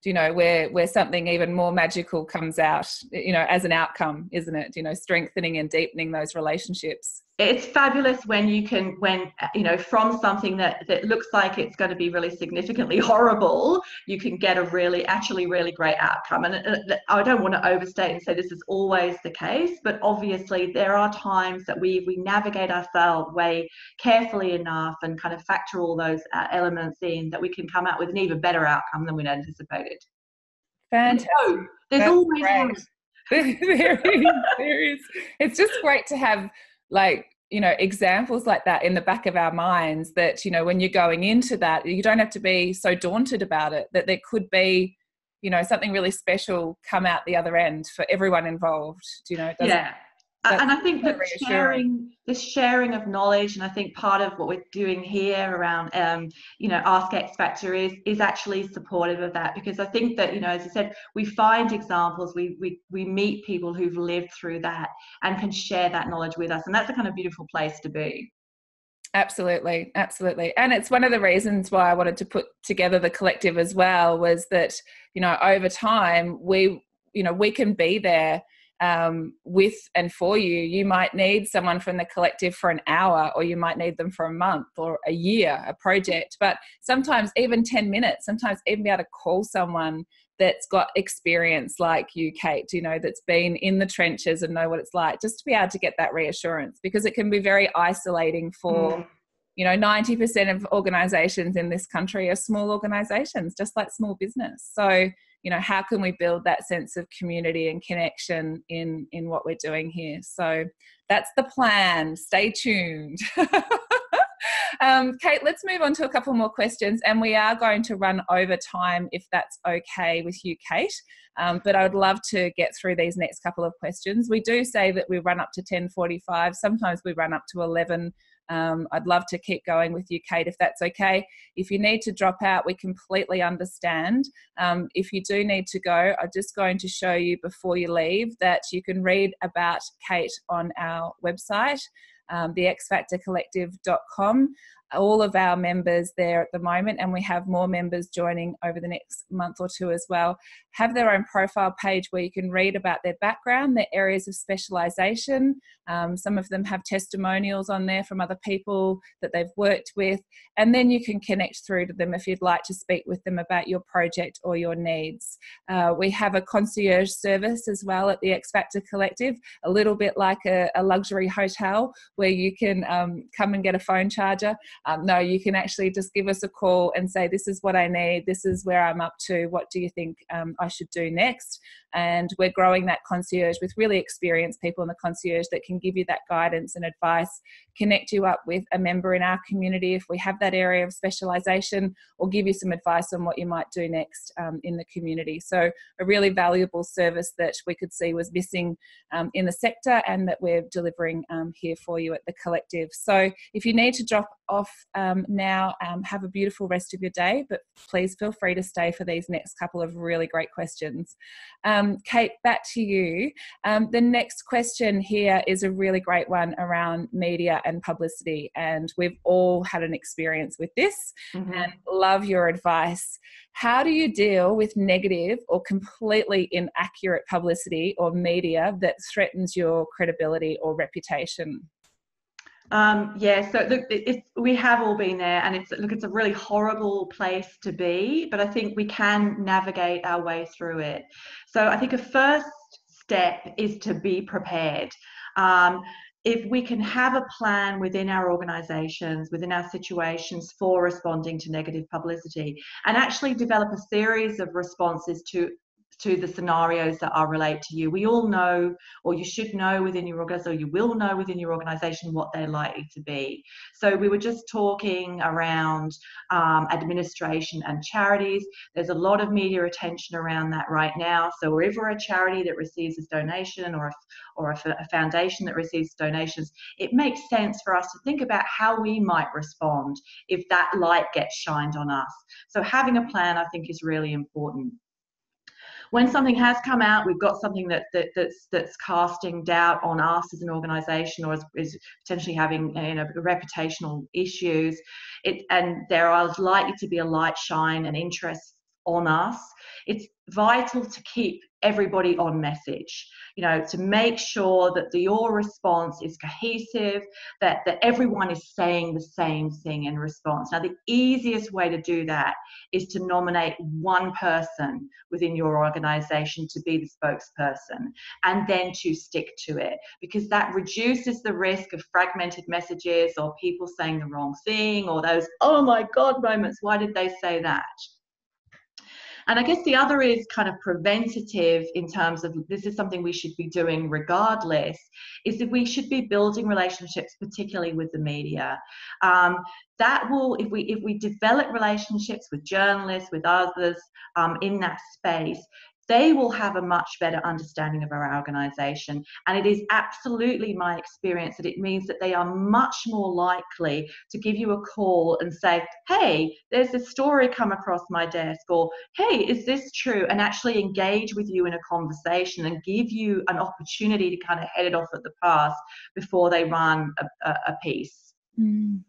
you know where where something even more magical comes out you know as an outcome isn't it? You know strengthening and deepening those relationships it's fabulous when you can when you know from something that that looks like it's going to be really significantly horrible you can get a really actually really great outcome. And uh, i don't want to overstate and say this is always the case but obviously there are times that we we navigate ourselves way carefully enough and kind of factor all those uh, elements in that we can come out with an even better outcome than we'd anticipated. Fantastic so, there's That's always there is, there is. It's just great to have like you know examples like that in the back of our minds that you know when you're going into that you don't have to be so daunted about it that there could be you know something really special come out the other end for everyone involved you know? Yeah and I think that sharing this sharing of knowledge, and I think part of what we're doing here around, um, you know, Ask X Factor is is actually supportive of that. Because I think that you know, as I said, we find examples, we we we meet people who've lived through that and can share that knowledge with us, and that's a kind of beautiful place to be. Absolutely, absolutely, and it's one of the reasons why I wanted to put together the collective as well was that you know over time we you know we can be there um, with and for you. You might need someone from the collective for an hour, or you might need them for a month or a year, a project. But sometimes even 10 minutes, sometimes even be able to call someone that's got experience like you, Kate, you know, that's been in the trenches and know what it's like, just to be able to get that reassurance because it can be very isolating for. Mm. You know, 90% of organizations in this country are small organizations, just like small business. So, you know how can we build that sense of community and connection in in what we're doing here? So that's the plan. Stay tuned. Um, kate let's move on to a couple more questions and we are going to run over time if that's okay with you kate. Um, but i would love to get through these next couple of questions. We do say that we run up to 10.45 sometimes we run up to 11 um, I'd love to keep going with you, Kate, if that's okay. If you need to drop out, we completely understand. Um, if you do need to go, I'm just going to show you before you leave that you can read about Kate on our website, um, thexfactorcollective.com all of our members there at the moment, and we have more members joining over the next month or two as well, have their own profile page where you can read about their background, their areas of specialization. Um, some of them have testimonials on there from other people that they've worked with, and then you can connect through to them if you'd like to speak with them about your project or your needs. Uh, we have a concierge service as well at the X Factor Collective, a little bit like a, a luxury hotel where you can um, come and get a phone charger um, no, you can actually just give us a call and say, This is what I need, this is where I'm up to, what do you think um, I should do next? And we're growing that concierge with really experienced people in the concierge that can give you that guidance and advice, connect you up with a member in our community if we have that area of specialization, or give you some advice on what you might do next um, in the community. So, a really valuable service that we could see was missing um, in the sector and that we're delivering um, here for you at the collective. So, if you need to drop off um, now, um, have a beautiful rest of your day, but please feel free to stay for these next couple of really great questions. Um, Kate, back to you. Um, the next question here is a really great one around media and publicity, and we've all had an experience with this mm-hmm. and love your advice. How do you deal with negative or completely inaccurate publicity or media that threatens your credibility or reputation? Um, yeah, so look, we have all been there, and it's look, it's a really horrible place to be, but I think we can navigate our way through it. So I think a first step is to be prepared. Um, if we can have a plan within our organizations, within our situations for responding to negative publicity, and actually develop a series of responses to to the scenarios that are relate to you. We all know, or you should know within your organization, or you will know within your organization what they're likely to be. So we were just talking around um, administration and charities. There's a lot of media attention around that right now. So wherever a charity that receives a donation or a, or a, a foundation that receives donations, it makes sense for us to think about how we might respond if that light gets shined on us. So having a plan, I think, is really important when something has come out, we've got something that, that that's that's casting doubt on us as an organisation, or is, potentially having you know reputational issues. It and there are likely to be a light shine and interest on us. It's vital to keep everybody on message you know to make sure that the, your response is cohesive that that everyone is saying the same thing in response. Now the easiest way to do that is to nominate one person within your organization to be the spokesperson and then to stick to it because that reduces the risk of fragmented messages or people saying the wrong thing or those oh my god moments. Why did they say that and I guess the other is kind of preventative in terms of this is something we should be doing regardless, is that we should be building relationships, particularly with the media. Um, that will, if we if we develop relationships with journalists, with others um, in that space, they will have a much better understanding of our organization. And it is absolutely my experience that it means that they are much more likely to give you a call and say, hey, there's a story come across my desk, or hey, is this true? And actually engage with you in a conversation and give you an opportunity to kind of head it off at the pass before they run a, a, a piece. Mm.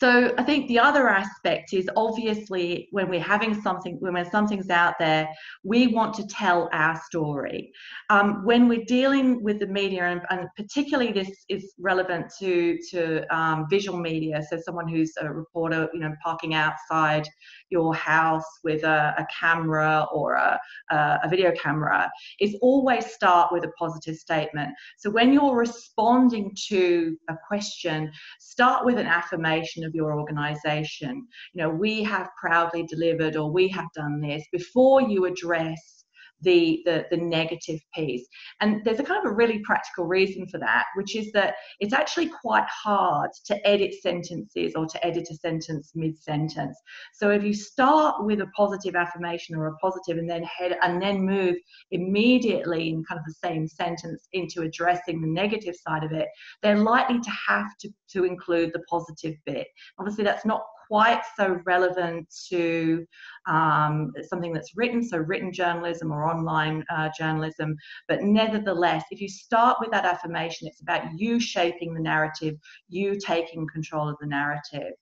So I think the other aspect is obviously when we're having something, when something's out there, we want to tell our story. Um, when we're dealing with the media, and, and, particularly this is relevant to to um, visual media, so someone who's a reporter, you know, parking outside your house with a, a camera or a, a video camera, is always start with a positive statement. So when you're responding to a question, start with an affirmation of your organization. You know, we have proudly delivered or we have done this before you address the, the, the negative piece. And there's a kind of a really practical reason for that, which is that it's actually quite hard to edit sentences or to edit a sentence mid-sentence. So if you start with a positive affirmation or a positive and then head and then move immediately in kind of the same sentence into addressing the negative side of it, they're likely to have to, to include the positive bit. Obviously, that's not quite so relevant to um, something that's written, so written journalism or online uh, journalism. But nevertheless, if you start with that affirmation, it's about you shaping the narrative, you taking control of the narrative.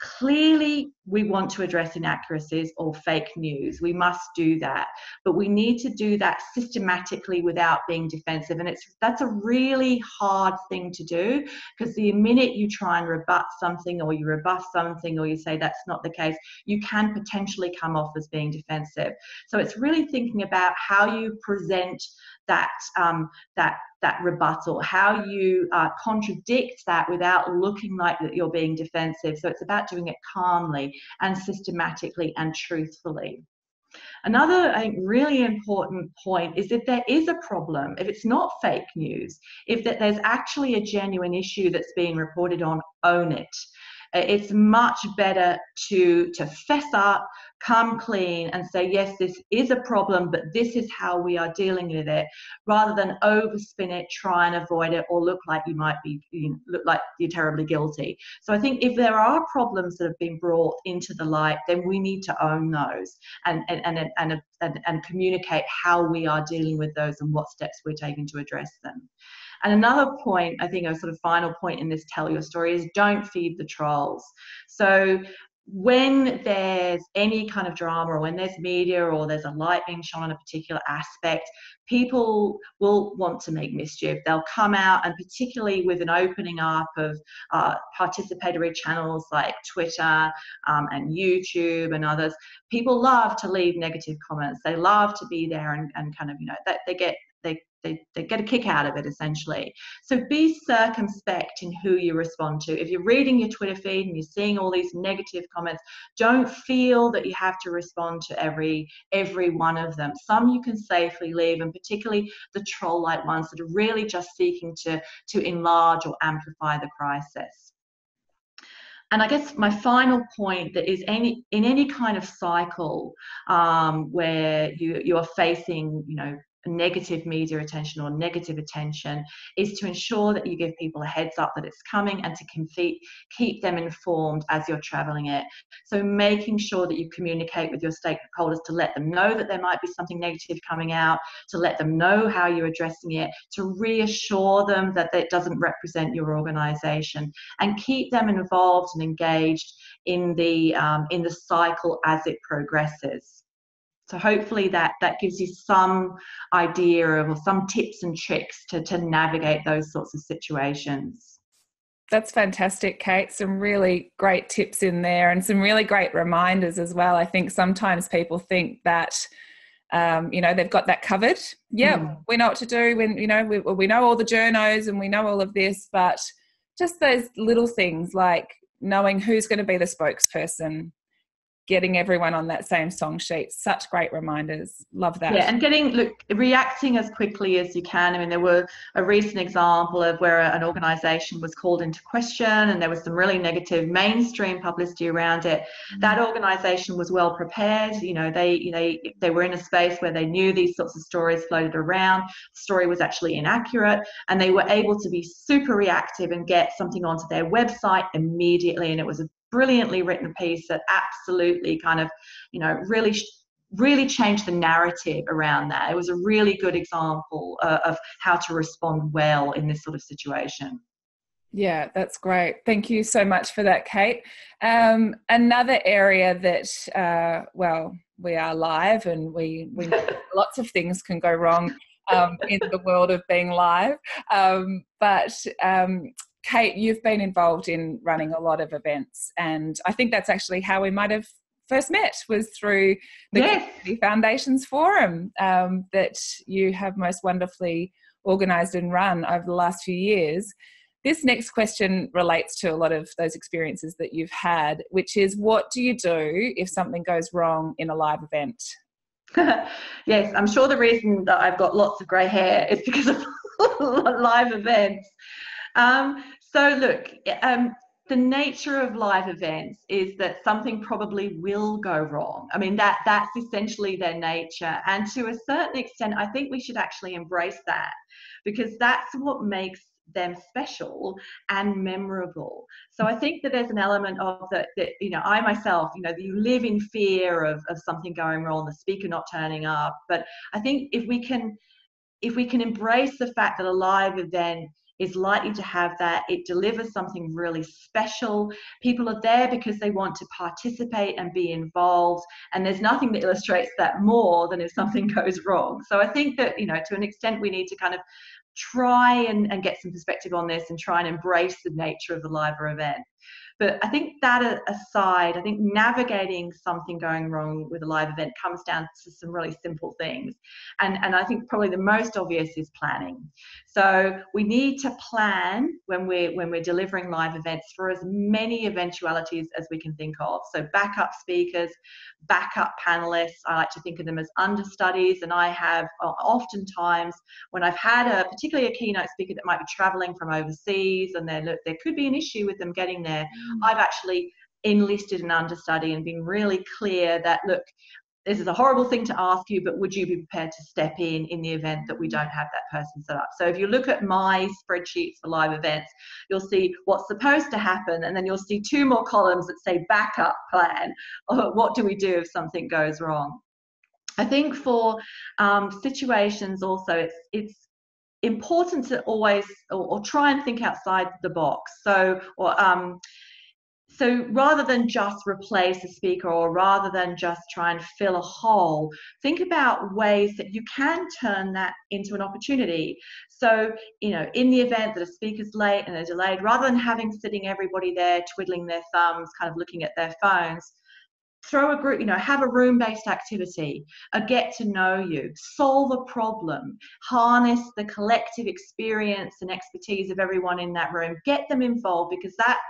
Clearly, we want to address inaccuracies or fake news. We must do that, but we need to do that systematically without being defensive. And it's that's a really hard thing to do because the minute you try and rebut something or you rebuff something or you say that's not the case, you can potentially come off as being defensive. So it's really thinking about how you present that um, that that rebuttal, how you uh, contradict that without looking like that you're being defensive. So it's about doing it calmly and systematically and truthfully. Another really important point is if there is a problem, if it's not fake news, if that there's actually a genuine issue that's being reported on, own it. Uh, it's much better to to fess up, come clean and say, yes, this is a problem, but this is how we are dealing with it, rather than overspin it, try and avoid it, or look like you might be, you know, look like you're terribly guilty. So I think if there are problems that have been brought into the light, then we need to own those and, and, and, and, and, and communicate how we are dealing with those and what steps we're taking to address them. And another point, I think a sort of final point in this tell your story is don't feed the trolls. So when there's any kind of drama or when there's media or there's a light being shone on a particular aspect, people will want to make mischief. They'll come out, and particularly with an opening up of uh, participatory channels like Twitter um, and YouTube and others, people love to leave negative comments. They love to be there and, and kind of, you know, that they get they they, they get a kick out of it essentially. So be circumspect in who you respond to. If you're reading your Twitter feed and you're seeing all these negative comments, don't feel that you have to respond to every every one of them. Some you can safely leave, and particularly the troll-like ones that are really just seeking to to enlarge or amplify the crisis. And I guess my final point that is any in any kind of cycle um, where you you are facing you know negative media attention or negative attention is to ensure that you give people a heads up that it's coming and to keep, keep them informed as you're traveling it. So making sure that you communicate with your stakeholders to let them know that there might be something negative coming out, to let them know how you're addressing it, to reassure them that it doesn't represent your organization and keep them involved and engaged in the um, in the cycle as it progresses. So hopefully that that gives you some idea of or some tips and tricks to, to navigate those sorts of situations. That's fantastic, Kate. Some really great tips in there and some really great reminders as well. I think sometimes people think that um, you know they've got that covered. Yeah, mm. we know what to do. When you know we, we know all the journos and we know all of this, but just those little things like knowing who's going to be the spokesperson, getting everyone on that same song sheet. Such great reminders. Love that. Yeah, and getting look reacting as quickly as you can. I mean, there were a recent example of where an organisation was called into question, and there was some really negative mainstream publicity around it. Mm-hmm. That organisation was well prepared. You know, they you know they were in a space where they knew these sorts of stories floated around. The story was actually inaccurate, and they were able to be super reactive and get something onto their website immediately. And it was a brilliantly written piece that absolutely kind of, you know, really really changed the narrative around that. It was a really good example uh, of how to respond well in this sort of situation. Yeah, that's great. Thank you so much for that, Kate. Um, another area that, uh, well, we are live and we, we lots of things can go wrong um, in the world of being live. Um, but um, Kate, you've been involved in running a lot of events, and I think that's actually how we might have first met was through the yes. Foundations Forum um, that you have most wonderfully organised and run over the last few years. This next question relates to a lot of those experiences that you've had, which is what do you do if something goes wrong in a live event? yes, I'm sure the reason that I've got lots of grey hair is because of live events. Um, so look, um, the nature of live events is that something probably will go wrong. I mean, that that's essentially their nature. And to a certain extent, I think we should actually embrace that because that's what makes them special and memorable. So I think that there's an element of that, that you know, I myself, you know, you live in fear of, of something going wrong, the speaker not turning up. But I think if we can if we can embrace the fact that a live event is likely to have that. It delivers something really special. People are there because they want to participate and be involved. And there's nothing that illustrates that more than if something goes wrong. So I think that, you know, to an extent, we need to kind of try and, and get some perspective on this and try and embrace the nature of the live event. But I think that aside, I think navigating something going wrong with a live event comes down to some really simple things. And, and I think probably the most obvious is planning. So we need to plan when we're when we're delivering live events for as many eventualities as we can think of. So backup speakers, backup panelists. I like to think of them as understudies. And I have oftentimes when I've had a particularly a keynote speaker that might be traveling from overseas and there there could be an issue with them getting there. I've actually enlisted an understudy and been really clear that look this is a horrible thing to ask you, but would you be prepared to step in in the event that we don't have that person set up? So if you look at my spreadsheets for live events, you'll see what's supposed to happen, and then you'll see two more columns that say backup plan. or what do we do if something goes wrong? I think for um, situations also, it's it's important to always or, or, try and think outside the box. So or um, so rather than just replace a speaker or rather than just try and fill a hole, think about ways that you can turn that into an opportunity. So, you know, in the event that a speaker's late and they're delayed, rather than having sitting everybody there twiddling their thumbs, kind of looking at their phones, throw a group, you know, have a room based activity, a get to know you, solve a problem, harness the collective experience and expertise of everyone in that room, get them involved because that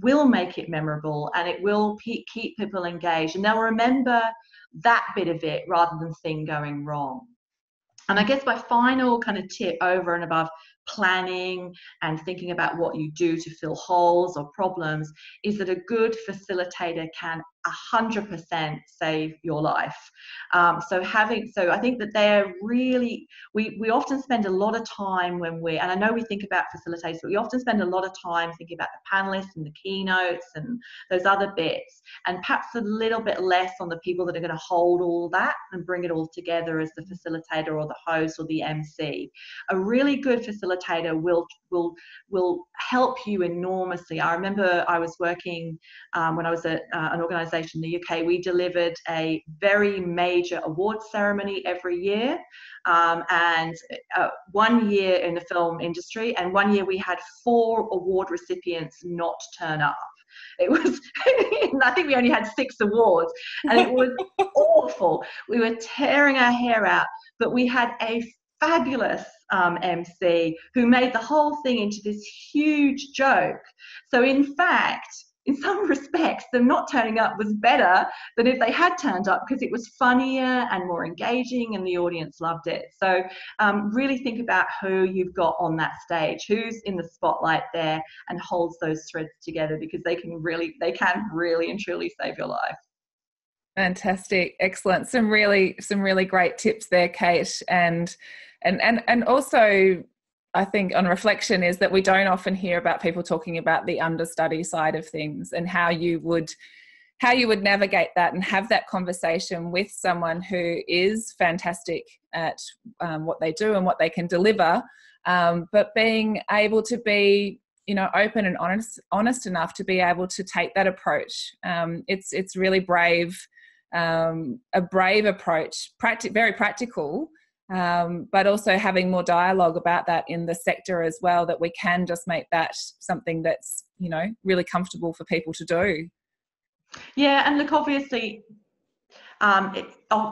will make it memorable and it will keep people engaged and they'll remember that bit of it rather than thing going wrong. And I guess my final kind of tip over and above planning and thinking about what you do to fill holes or problems is that a good facilitator can 100% save your life. Um, so having, so I think that they're really, we, we often spend a lot of time when we're, and I know we think about facilitators, but we often spend a lot of time thinking about the panelists and the keynotes and those other bits, and perhaps a little bit less on the people that are going to hold all that and bring it all together as the facilitator or the host or the MC. A really good facilitator will, will, will help you enormously. I remember I was working um, when I was at uh, an organization organisation in the UK, we delivered a very major award ceremony every year. Um, and uh, one year in the film industry, and one year we had four award recipients not turn up. It was, I think we only had six awards, and it was awful. We were tearing our hair out, but we had a fabulous um, MC who made the whole thing into this huge joke. So, in fact, in some respects, them not turning up was better than if they had turned up because it was funnier and more engaging and the audience loved it. So, um, really think about who you've got on that stage, who's in the spotlight there and holds those threads together because they can really, they can really and truly save your life. Fantastic, excellent. Some really, some really great tips there, Kate, and and and and also I think on reflection is that we don't often hear about people talking about the understudy side of things and how you would how you would navigate that and have that conversation with someone who is fantastic at um, what they do and what they can deliver um, but being able to be you know open and honest honest enough to be able to take that approach. Um, it's it's really brave um, a brave approach practi- very practical um, but also having more dialogue about that in the sector as well that we can just make that something that's you know really comfortable for people to do. Yeah and look obviously um, it,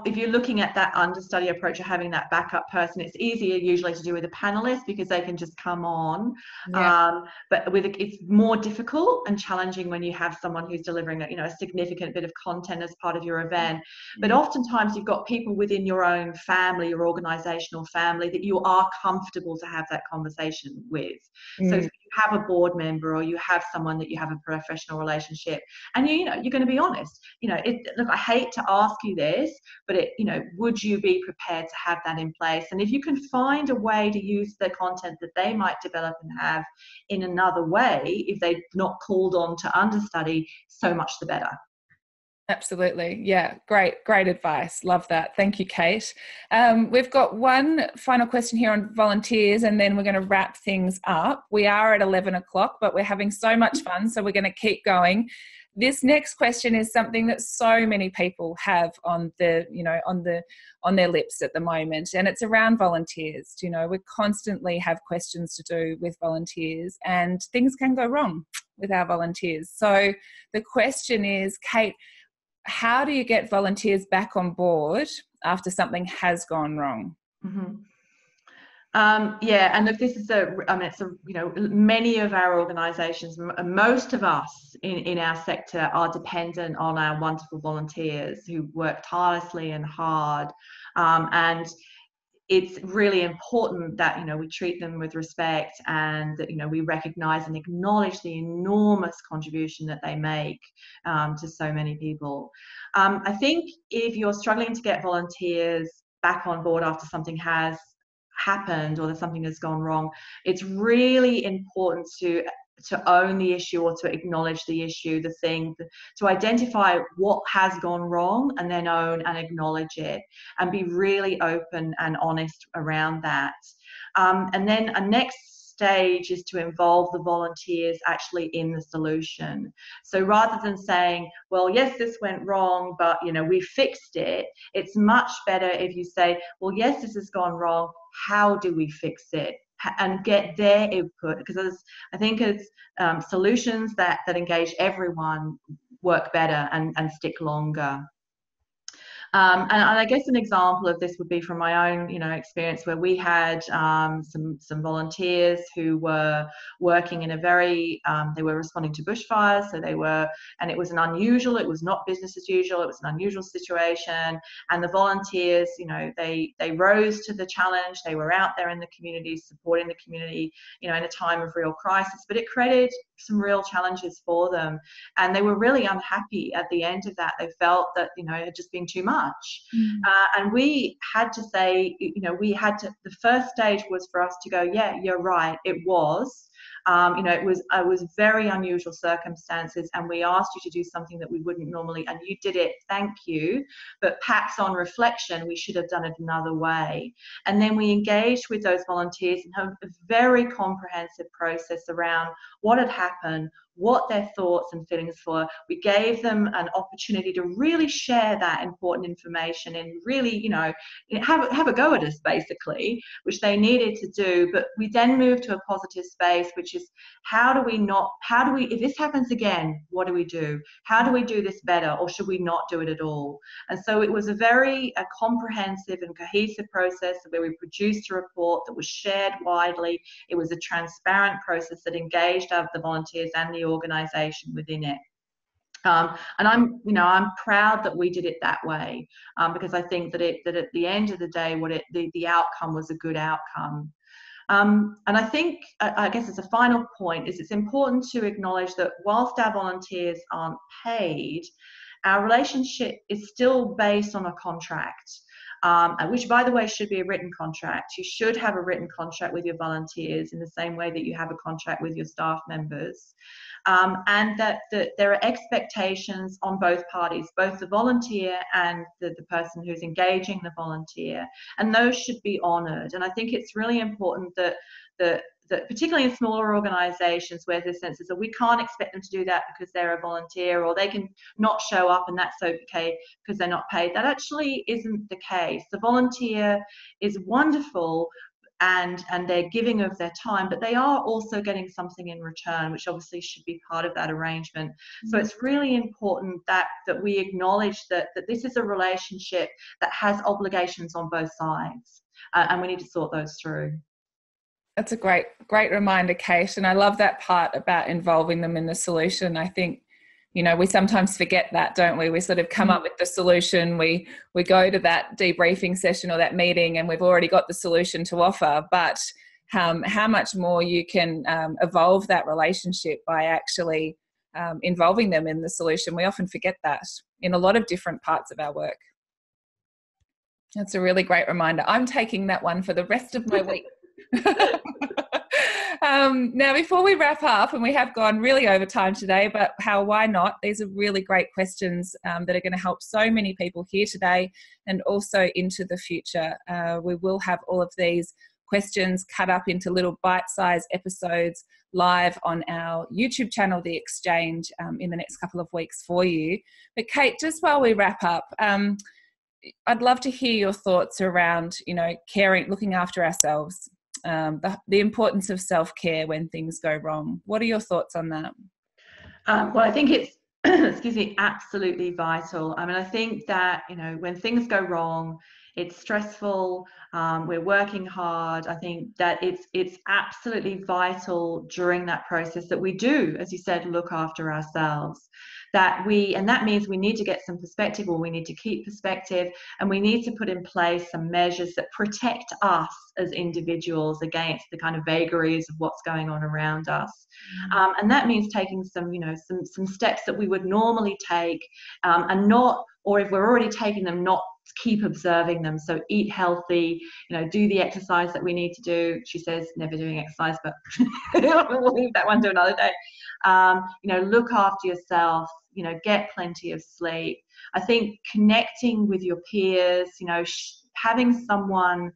if you're looking at that understudy approach of having that backup person, it's easier usually to do with a panelist because they can just come on. Yeah. Um, but with a, it's more difficult and challenging when you have someone who's delivering a, you know a significant bit of content as part of your event. But mm-hmm. oftentimes you've got people within your own family or organizational family that you are comfortable to have that conversation with. Mm. So if you have a board member or you have someone that you have a professional relationship and you, you know you're going to be honest you know it, look i hate to ask you this but it you know would you be prepared to have that in place and if you can find a way to use the content that they might develop and have in another way if they're not called on to understudy so much the better Absolutely. Yeah, great, great advice. Love that. Thank you, Kate. Um, we've got one final question here on volunteers, and then we're going to wrap things up. We are at 11 o'clock, but we're having so much fun, so we're going to keep going. This next question is something that so many people have on the, you know, on the on their lips at the moment, and it's around volunteers. You know, we constantly have questions to do with volunteers, and things can go wrong with our volunteers. So the question is, Kate, how do you get volunteers back on board after something has gone wrong? Mm-hmm. Um, yeah, and look, this is a, I mean, it's a, you know, many of our organisations, most of us in, in our sector are dependent on our wonderful volunteers who work tirelessly and hard. Um, and it's really important that you know we treat them with respect and that you know we recognize and acknowledge the enormous contribution that they make um, to so many people um, i think if you're struggling to get volunteers back on board after something has happened or that something has gone wrong it's really important to to own the issue or to acknowledge the issue, the thing, to identify what has gone wrong and then own and acknowledge it and be really open and honest around that. Um, and then a next stage is to involve the volunteers actually in the solution. So rather than saying, well, yes, this went wrong, but you know, we fixed it, it's much better if you say, well, yes, this has gone wrong. How do we fix it? and get their input because I think it's um, solutions that that engage everyone work better and, and stick longer. Um, and, and, I guess an example of this would be from my own, you know, experience where we had um, some some volunteers who were working in a very, um, they were responding to bushfires, so they were, and it was an unusual, it was not business as usual, it was an unusual situation, and the volunteers, you know, they they rose to the challenge, they were out there in the community supporting the community, you know, in a time of real crisis, but it created some real challenges for them, and they were really unhappy at the end of that. They felt that you know it had just been too much. Mm. Uh, and we had to say, you know, we had to, the first stage was for us to go, yeah, you're right, it was. Um, you know, it was it was very unusual circumstances, and we asked you to do something that we wouldn't normally, and you did it. Thank you. But perhaps on reflection, we should have done it another way. And then we engaged with those volunteers and have a very comprehensive process around what had happened, what their thoughts and feelings were. We gave them an opportunity to really share that important information and really, you know, have, have a go at us basically, which they needed to do. But we then moved to a positive space, which is how do we not, how do we, if this happens again, what do we do? How do we do this better or should we not do it at all? And so it was a very a comprehensive and cohesive process where we produced a report that was shared widely. It was a transparent process that engaged the volunteers and the organisation within it. Um, and I'm, you know, I'm proud that we did it that way um, because I think that it that at the end of the day, what it the, the outcome was a good outcome. Um, and I think, I guess, as a final point, is it's important to acknowledge that whilst our volunteers aren't paid, our relationship is still based on a contract. Um, which by the way should be a written contract. You should have a written contract with your volunteers in the same way that you have a contract with your staff members. Um, and that, that there are expectations on both parties, both the volunteer and the, the person who's engaging the volunteer, and those should be honoured. And I think it's really important that that that particularly in smaller organizations where there's sense is that we can't expect them to do that because they're a volunteer or they can not show up and that's okay because they're not paid. That actually isn't the case. The volunteer is wonderful and and they're giving of their time but they are also getting something in return which obviously should be part of that arrangement. Mm-hmm. so it's really important that that we acknowledge that that this is a relationship that has obligations on both sides uh, and we need to sort those through that's a great, great reminder, Kate. And I love that part about involving them in the solution. I think, you know, we sometimes forget that, don't we? We sort of come up mm. with the solution, we we go to that debriefing session or that meeting, and we've already got the solution to offer. But um, how much more you can um, evolve that relationship by actually um, involving them in the solution. We often forget that in a lot of different parts of our work. That's a really great reminder. I'm taking that one for the rest of my week. um, now, before we wrap up, and we have gone really over time today, but how, why not? These are really great questions um, that are going to help so many people here today and also into the future. Uh, we will have all of these questions cut up into little bite sized episodes live on our YouTube channel, The Exchange, um, in the next couple of weeks for you. But, Kate, just while we wrap up, um, I'd love to hear your thoughts around, you know, caring, looking after ourselves, um, the, the importance of self care when things go wrong. What are your thoughts on that? Um, well, I think it's excuse me, absolutely vital. I mean, I think that you know when things go wrong, it's stressful. Um, we're working hard. I think that it's it's absolutely vital during that process that we do, as you said, look after ourselves that we and that means we need to get some perspective or we need to keep perspective and we need to put in place some measures that protect us as individuals against the kind of vagaries of what's going on around us. Mm-hmm. um, and that means taking some you know some some steps that we would normally take um, and not or if we're already taking them not keep observing them. So eat healthy you know do the exercise that we need to do. She says never doing exercise but we'll leave that one to another day. Um, you know look after yourself you know get plenty of sleep. I think connecting with your peers you know sh- having someone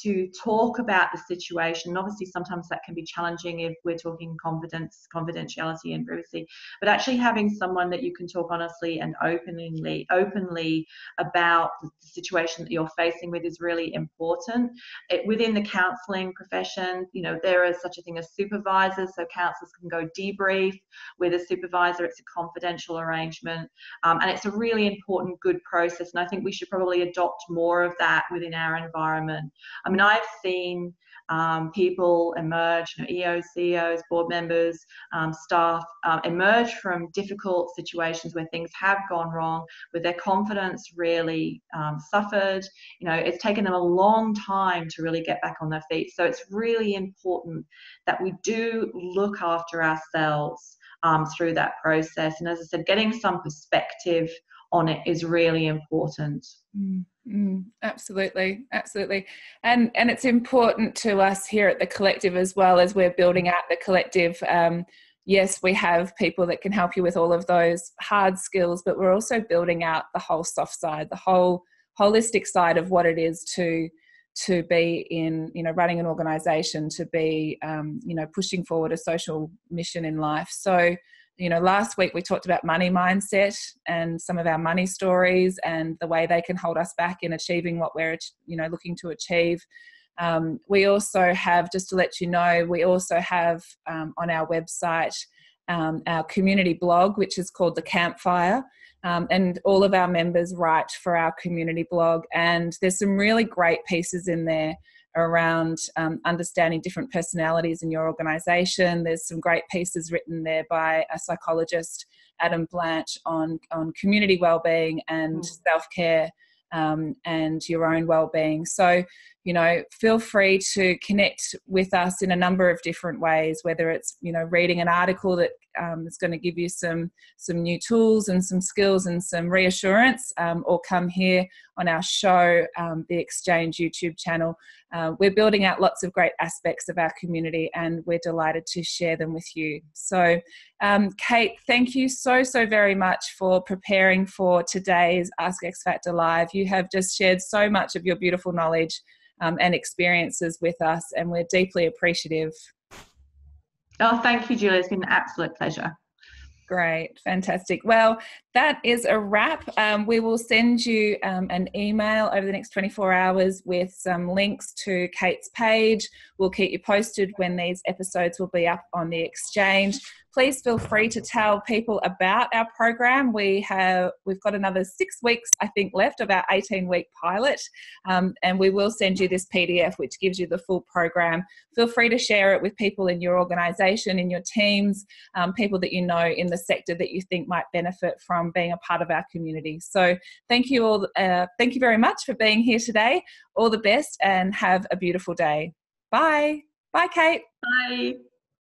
to talk about the situation. And obviously, sometimes that can be challenging if we're talking confidence, confidentiality, and privacy. But actually, having someone that you can talk honestly and openly, openly about the situation that you're facing with is really important. It, within the counselling profession, you know, there is such a thing as supervisors, so counsellors can go debrief with a supervisor. It's a confidential arrangement, um, and it's a really important, good process. And I think we should probably adopt more of that within our environment. I mean, I've seen um, people emerge, you know, EOs, CEOs, board members, um, staff uh, emerge from difficult situations where things have gone wrong, where their confidence really um, suffered. You know, it's taken them a long time to really get back on their feet. So it's really important that we do look after ourselves um, through that process. And as I said, getting some perspective on it is really important. Mm, mm, absolutely, absolutely, and and it's important to us here at the collective as well as we're building out the collective. Um, yes, we have people that can help you with all of those hard skills, but we're also building out the whole soft side, the whole holistic side of what it is to to be in you know running an organization to be um, you know pushing forward a social mission in life so you know, last week we talked about money mindset and some of our money stories and the way they can hold us back in achieving what we're, you know, looking to achieve. Um, we also have, just to let you know, we also have um, on our website um, our community blog, which is called The Campfire. Um, and all of our members write for our community blog. And there's some really great pieces in there around um, understanding different personalities in your organization. There's some great pieces written there by a psychologist, Adam Blanche, on, on community well-being and mm. self-care um, and your own well-being. So, you know, feel free to connect with us in a number of different ways. Whether it's you know reading an article that um, is going to give you some some new tools and some skills and some reassurance, um, or come here on our show, um, the Exchange YouTube channel. Uh, we're building out lots of great aspects of our community, and we're delighted to share them with you. So, um, Kate, thank you so so very much for preparing for today's Ask X Factor Live. You have just shared so much of your beautiful knowledge. Um, and experiences with us, and we're deeply appreciative. Oh, thank you, Julie. It's been an absolute pleasure. Great, fantastic. Well, that is a wrap. Um, we will send you um, an email over the next 24 hours with some links to Kate's page. We'll keep you posted when these episodes will be up on the exchange please feel free to tell people about our program. We have we've got another six weeks, I think, left of our 18 week pilot, um, and we will send you this PDF which gives you the full program. Feel free to share it with people in your organisation, in your teams, um, people that you know in the sector that you think might benefit from being a part of our community. So thank you all. Uh, thank you very much for being here today. All the best, and have a beautiful day. Bye. Bye, Kate. Bye.